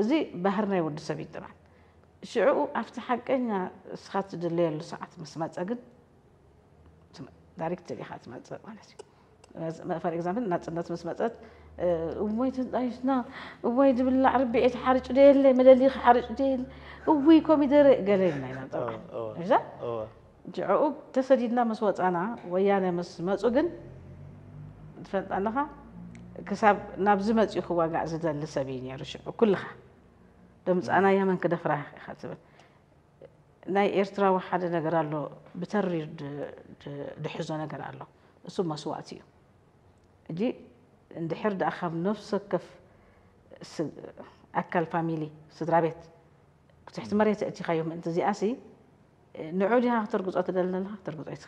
እዚ ባህርናይ ወዲ ሰብ እዩ ጥራሕ ሽዑኡ ኣብቲ ሓቀኛ እስኻ ትድለየሉ ሰዓት ምስ መፀ ግን ዳይሬክት ኢኻ ትመፅእ ማለት እዩ ፈር ኤግዛምፕል ናፅነት ምስ መፀት እወይ ተንጣይሽና እወይ ዝብላዕ ርብዒት ሓርጭ ደየለ መደሊ ሓርጭ ደየለ እወይ ኮሚደረ ገለ ኢልና ኢና ጠብዛ ሽዑኡ ተሰዲድና ምስ ወፃና ወያነ ምስ መፁ ግን ትፈልጥ ኣለኻ كساب نابزمت يخو واقع زد للسبين يا رشة كلها دمت أنا يا من كده فراح خاتبة ناي إرترا واحد أنا قرر له بترير د د دحزة أنا قرر له ثم سواتي جي ندحر دأخذ نفس كف س أكل فاميلي سدرابيت تحت مريت أتي خيوم أنت زي أسي نعودها ترقص أتدلنا لها ترقص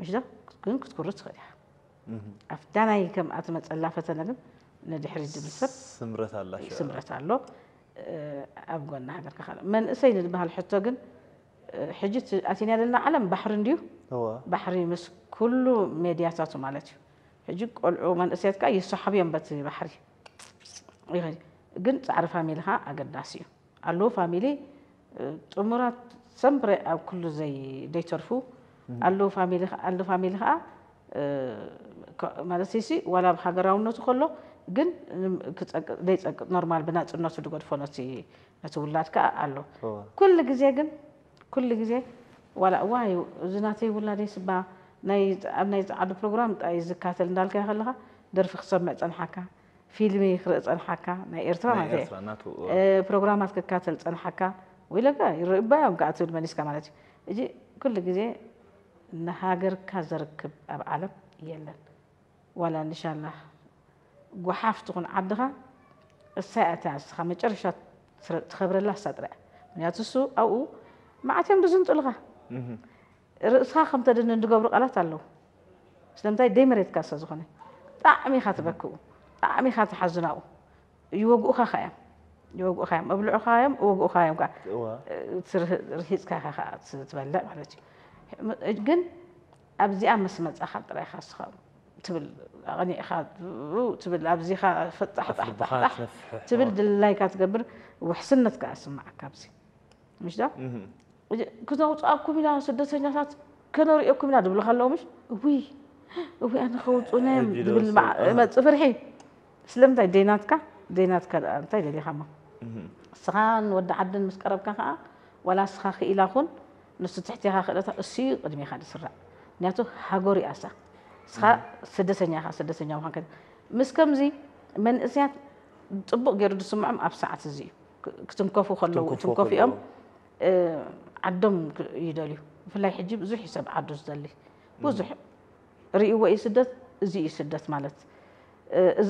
مش ده كنت كنت كرت ኣፍዳናይ ከም ኣትመፀላ ፈተነ ግን ንድሕሪ ዝብል ሰብ ስምረት ኣሎ ኣብ ጎና ሃገርካ ካልእ መንእሰይ ንዝበሃል ሕቶ ግን ሕጂ ኣቲና ዘለና ዓለም ባሕሪ እንድዩ ባሕሪ ምስ ኩሉ ሜድያታቱ ማለት እዩ ሕጂ ቆልዑ መንእሰያት ከዓ ይሰሓብ እዮም በቲ ባሕሪ ይኸ ግን ፃዕሪ ፋሚሊኻ ኣገዳሲ እዩ ኣለዎ ፋሚሊ ጥሙራት ሰምብረ ኣብ ኩሉ ዘይተርፉ ኣለዎ ፋሚሊ ከዓ ማለት ሲሲ ዋላ ሃገራውነቱ ከሎ ግን ዘይፀቅጥ ኖርማል ብናፅነቱ ዝገድፎ ነቲ ውላድ ከዓ ኣሎ ኩሉ ግዜ ግን ኩሉ ግዜ ዋላ እዋይ እዚ ናተይ ውላደይ ስባ ኣብ ናይ ዓዱ ፕሮግራም ጣይ ዝካተል እንዳልካ ከለካ ደርፊ ክሰምዕ ፀንሓካ ፊልሚ ክርኢ ፀንሓካ ናይ ኤርትራ ማለት ፕሮግራማት ክካተል ፀንሓካ ወይ ለጋ ይርእባዮም ከዓ ትብል መሊስካ ማለት እዩ እጂ ኩሉ ግዜ ንሃገርካ ዘርክብ ኣብ ዓለም የለን ولا ان شاء الله ጉሓፍትኹን ዓድኻ እሳይ እታ ንስኻ መጨረሻ ትኸብረላ ሳ ጥራያ ምክንያቱ እሱ ኣብኡ መዓት እዮም ብዝንጥልኻ ርእስኻ ከም ተድንን ዝገብሩ ቃላት ኣለዉ ስለምንታይ ደይ መሬትካ ስለ ዝኾነ ጣዕሚ ኢኻ ትበክኡ ጣዕሚ ኢኻ ትሓዝናኡ ይወግኡኻ ኸ እዮም ይወግኡኻ እዮም እብልዑኻ እዮም እወግኡኻ እዮም ርሂፅካ ከዓ ትበልዕ ማለት እዩ ግን ኣብዚኣ ምስ መፃኻ ጥራይኻ ስኻ تبل غني خاد تبل ابزي خا فتح فتح تبل دلايكات قبر وحسنت كاس معك ابزي مش ده كنا وصابكم الى سدتنيات كنا ريكم الى دبل خلو مش وي وي انا خوصنا دبل ما فرحي سلمت ديناتك ديناتك انت اللي خما سخان ود عدن مسكرب قربك ولا سخا خي الى خون نس تحتها خلت السي قدمي خاد سرع ناتو هاغوري اسا سخا سدسنيا خا سدسنيا وهاك مسكم زي من ازيات طبق غير دو سمعم اب ساعات زي كتم كوفو خلو كتم كوفي ام عدم يدلي فلاي حجي بزح حساب عدو زلي بزح ري هو يسدس زي يسدس مالت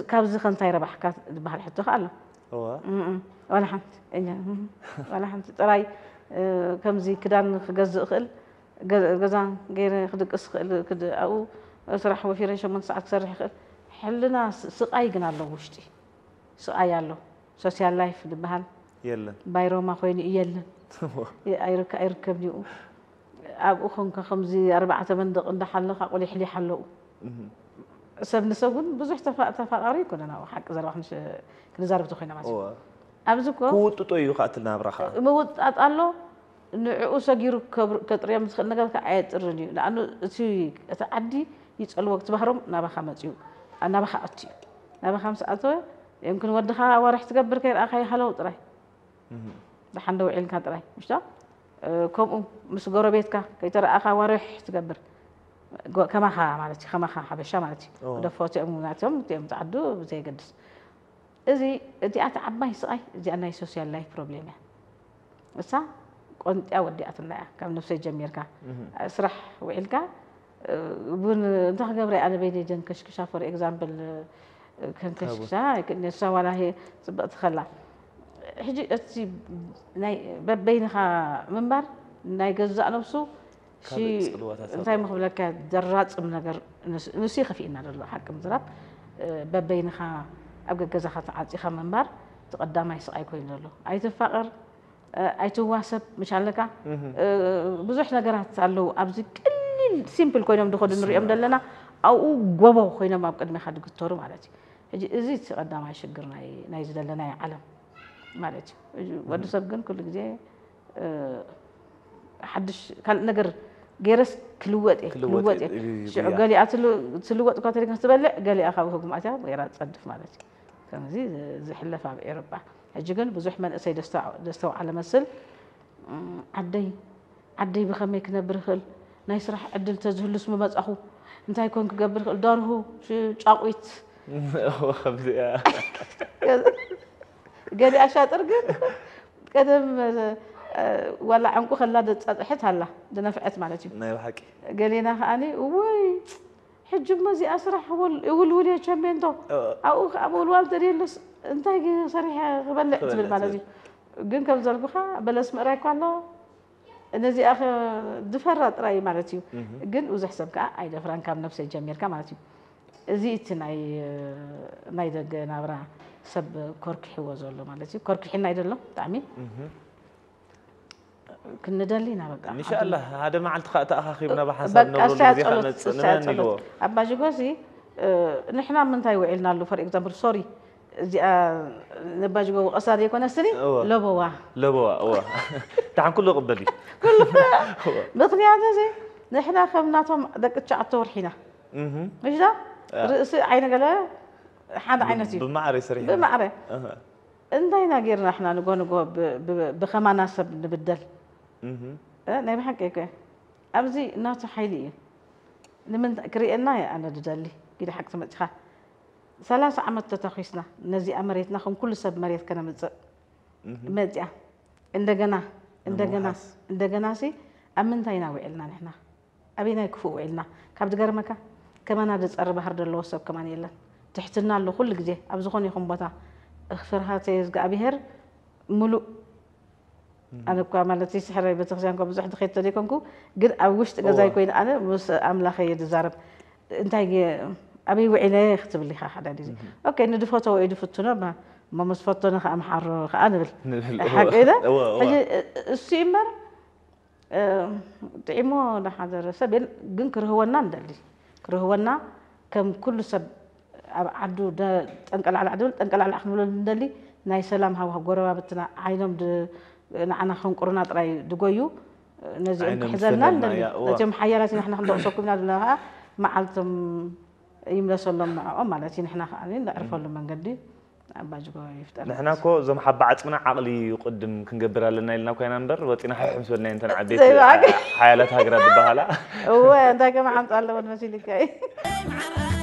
كاب زي خن تاي ربح كات بحال حتو خالا هو ولا حنت ولا حنت تراي كم زي كدان خغز خل غزان غير خدك اسخل كد او أسرح وفي ريشة من ساعة سرح حلنا سقاي جنا الله وشتي سقاي الله سوشيال لايف دبهال يلا بايرو ما خويني يلا أيرك أيرك بنيو أب أخون كخمزي أربعة ثمان دق عند حلا خاقولي حلي حلو سب نسوون بزح تفا تفا أريكون أنا وحق إذا راح نش كنا زارب تخينا ماشي أبزكو هو تطويو خاتلنا برخا مو تطلو نعوسا جيرو كتريا مسخ نقدر كعيت الرنيو لأنه تي أتعدي يسأل وقت بهرم نبخ مزيو نبخ أتي نبخ خمس أتوه يمكن ودها وراح تقبر كير أخي حلو تري بحنا وعيل كتري مش ده كم مسجور بيتك كي ترى أخا وراح تقبر كما خا مالتي خما خا حبشة مالتي ودفوت أموناتهم تيم تعدو زي قدس إذا أنت أتعب ما يسأي إذا أنا سوسيال لايف بروبليم يعني بس كنت أودي أتنا كم نفسي جميرك سرح وعيلك بون እንታይ ክገብረ ኣነ በይነጀን ከሽክሻ ፎር ኤግዛምፕል ከንከሽክሻ ንሳ ዋላ ፅብቕቲ ከላ ሕጂ እቲ በበይንኻ ምንባር ናይ ገዛእ ነብሱ እንታይ ምክብለካ ዘራፅም ነገር ንሱ ይኸፊእና ዘሎ ሓቂ ምዝራብ በበይንኻ ኣብ ገዛኻ ተዓፂኻ ምንባር ተቐዳማይ ስቃይ ኮይኑ ዘሎ ኣይትፋቅር ኣይትዋሰብ ምሻለካ ብዙሕ ነገራት ኣለው ኣብዚ ቅል ኣዝዩ ሲምፕል ኮይኖም ድኸዱ ንሪኦም ዘለና ኣብኡ ጎቦ ኮይኖም ኣብ ቅድሚኻ ድግተሩ ማለት እዩ ሕጂ እዚ እቲ ቀዳማይ ሽግር ናይ ዝደለናይ ዓለም ማለት እዩ ወዲ ሰብ ግን ኩሉ ግዜ ሓድሽ ካልእ ነገር ገይረስ ክልወጥ እየ ክልወጥ እየ ሽዑ ገሊኣ ትልወጥ እኳ ተሪክን ትበልዕ ገሊኣ ካብ ህጉም ኣትያ ገይራ ትፀድፍ ማለት እዩ ከምዚ ዝሕለፍ ኣብ ኤርባ ሕጂ ግን ብዙሕ መንእሰይ ደስተውዓለ መስል ዓደይ ዓደይ ብኸመይ ክነብር ይኽእል ناي صراح عدل تزهل اسمه بس أخو أنت هيكون قبل دارهو شو تعويت خبزية قال لي أشات أرجع قدم ولا عمكو خلا حتى هلا ده نفعت معناته ناي وحكي قال لي أني وي حج مزي أسرح يقول ولي كم ينتو أو أبو الوالد ريلس أنت هيك صريح قبل لا تبل كم زلقوها بلا اسم الله ነዚ ኣኸ ዝፈራ ጥራይ ማለት እዩ ግን ብዙሕ ሰብ ከዓ ኣይደፍራን ካብ ነብሰይ ጀሚርካ ማለት እዩ እዚ እቲ ናይ ደገ ናብራ ሰብ ኮርኪሕዎ ዘሎ ማለት እዩ ኮርኪሕና ይደሎ ብጣዕሚ ክንደሊና በቃ እንሻላ ሓደ መዓልቲ ከዓ ተኣኻኺብና ብሓሳብ ነብረሉ ኣብ ማዥጎሲ ንሕና ምንታይ ውዒልናሉ ፈሪቅ ዘምር ሶሪ آه، نباجو أصار يكون أسري لبوا لبوا أوا تعال كله قبلي كله بطني هذا زي نحنا ناتهم دك تشعطور حنا مش ده آه. رأس عين قال حد عين زي بمعري سريح بمعري انتهينا غيرنا احنا نقول نقول بخمانة سب نبدل ናይ ብሓቂ ኮ ኣብዚ እናቱ ሓይሊ እዩ ንምንታይ ክርእየና እየ ኣነ ድደሊ ኢደ ሓቂ ትመፅኻ ሰላሳ ዓመት ተተኺስና ነዚኣ መሬትና ከም ኩሉ ሰብ መሬት ከነምፅእ መፅያ እንደገና እንደገና እንደገና ሲ ኣብ ምንታይ ኢና ውዕልና ንሕና ኣበይናይ ክፉእ ውዕልና ካብ ዝገርመካ ከመና ዝፀሪ ባህር ዘለዎ ሰብ ከማን የለን ትሕትና ኣሎ ኩሉ ግዜ ኣብ ዝኾነ ይኹም ቦታ ፍርሃተ እግዚኣብሄር ሙሉእ ኣነ እኳ ማለት ስሕረ ቤተክርስትያን እኳ ብዙሕ ድኸይድ ተዘይኮንኩ ግን ኣብ ውሽጢ ገዛይ ኮይኑ ኣነ ምስ ኣምላኸ እየ ዝዛረብ እንታይ أبي وعليه خطب لي حدا دي أوكي إنه ندي فوتو وإيدي فوتونا نعم. ما ما مسفطنا خام حر أنا بال حق إذا السيمر تعيمو نحضر سبين جن كرهونا ندلي النا كم كل سب عدو ده تنقل على عدو تنقل على حمل ندلي ناي سلام هوا غوروا بتنا عينهم د نعنا خن كورونا طراي دقيو نزي حزننا ندلي تم حيرات نحن خندق سكبنا لها معلتم يملا سلام ما لاتين إحنا خالين نعرفه لما نقدي نحن أكو زي ما حبعت منا عقلي يقدم كن على لنا لنا كنا نبر وتينا حمس ولا أنت عديت حيالتها قرب بهلا هو أنت كم عم تعلم المسيلكاي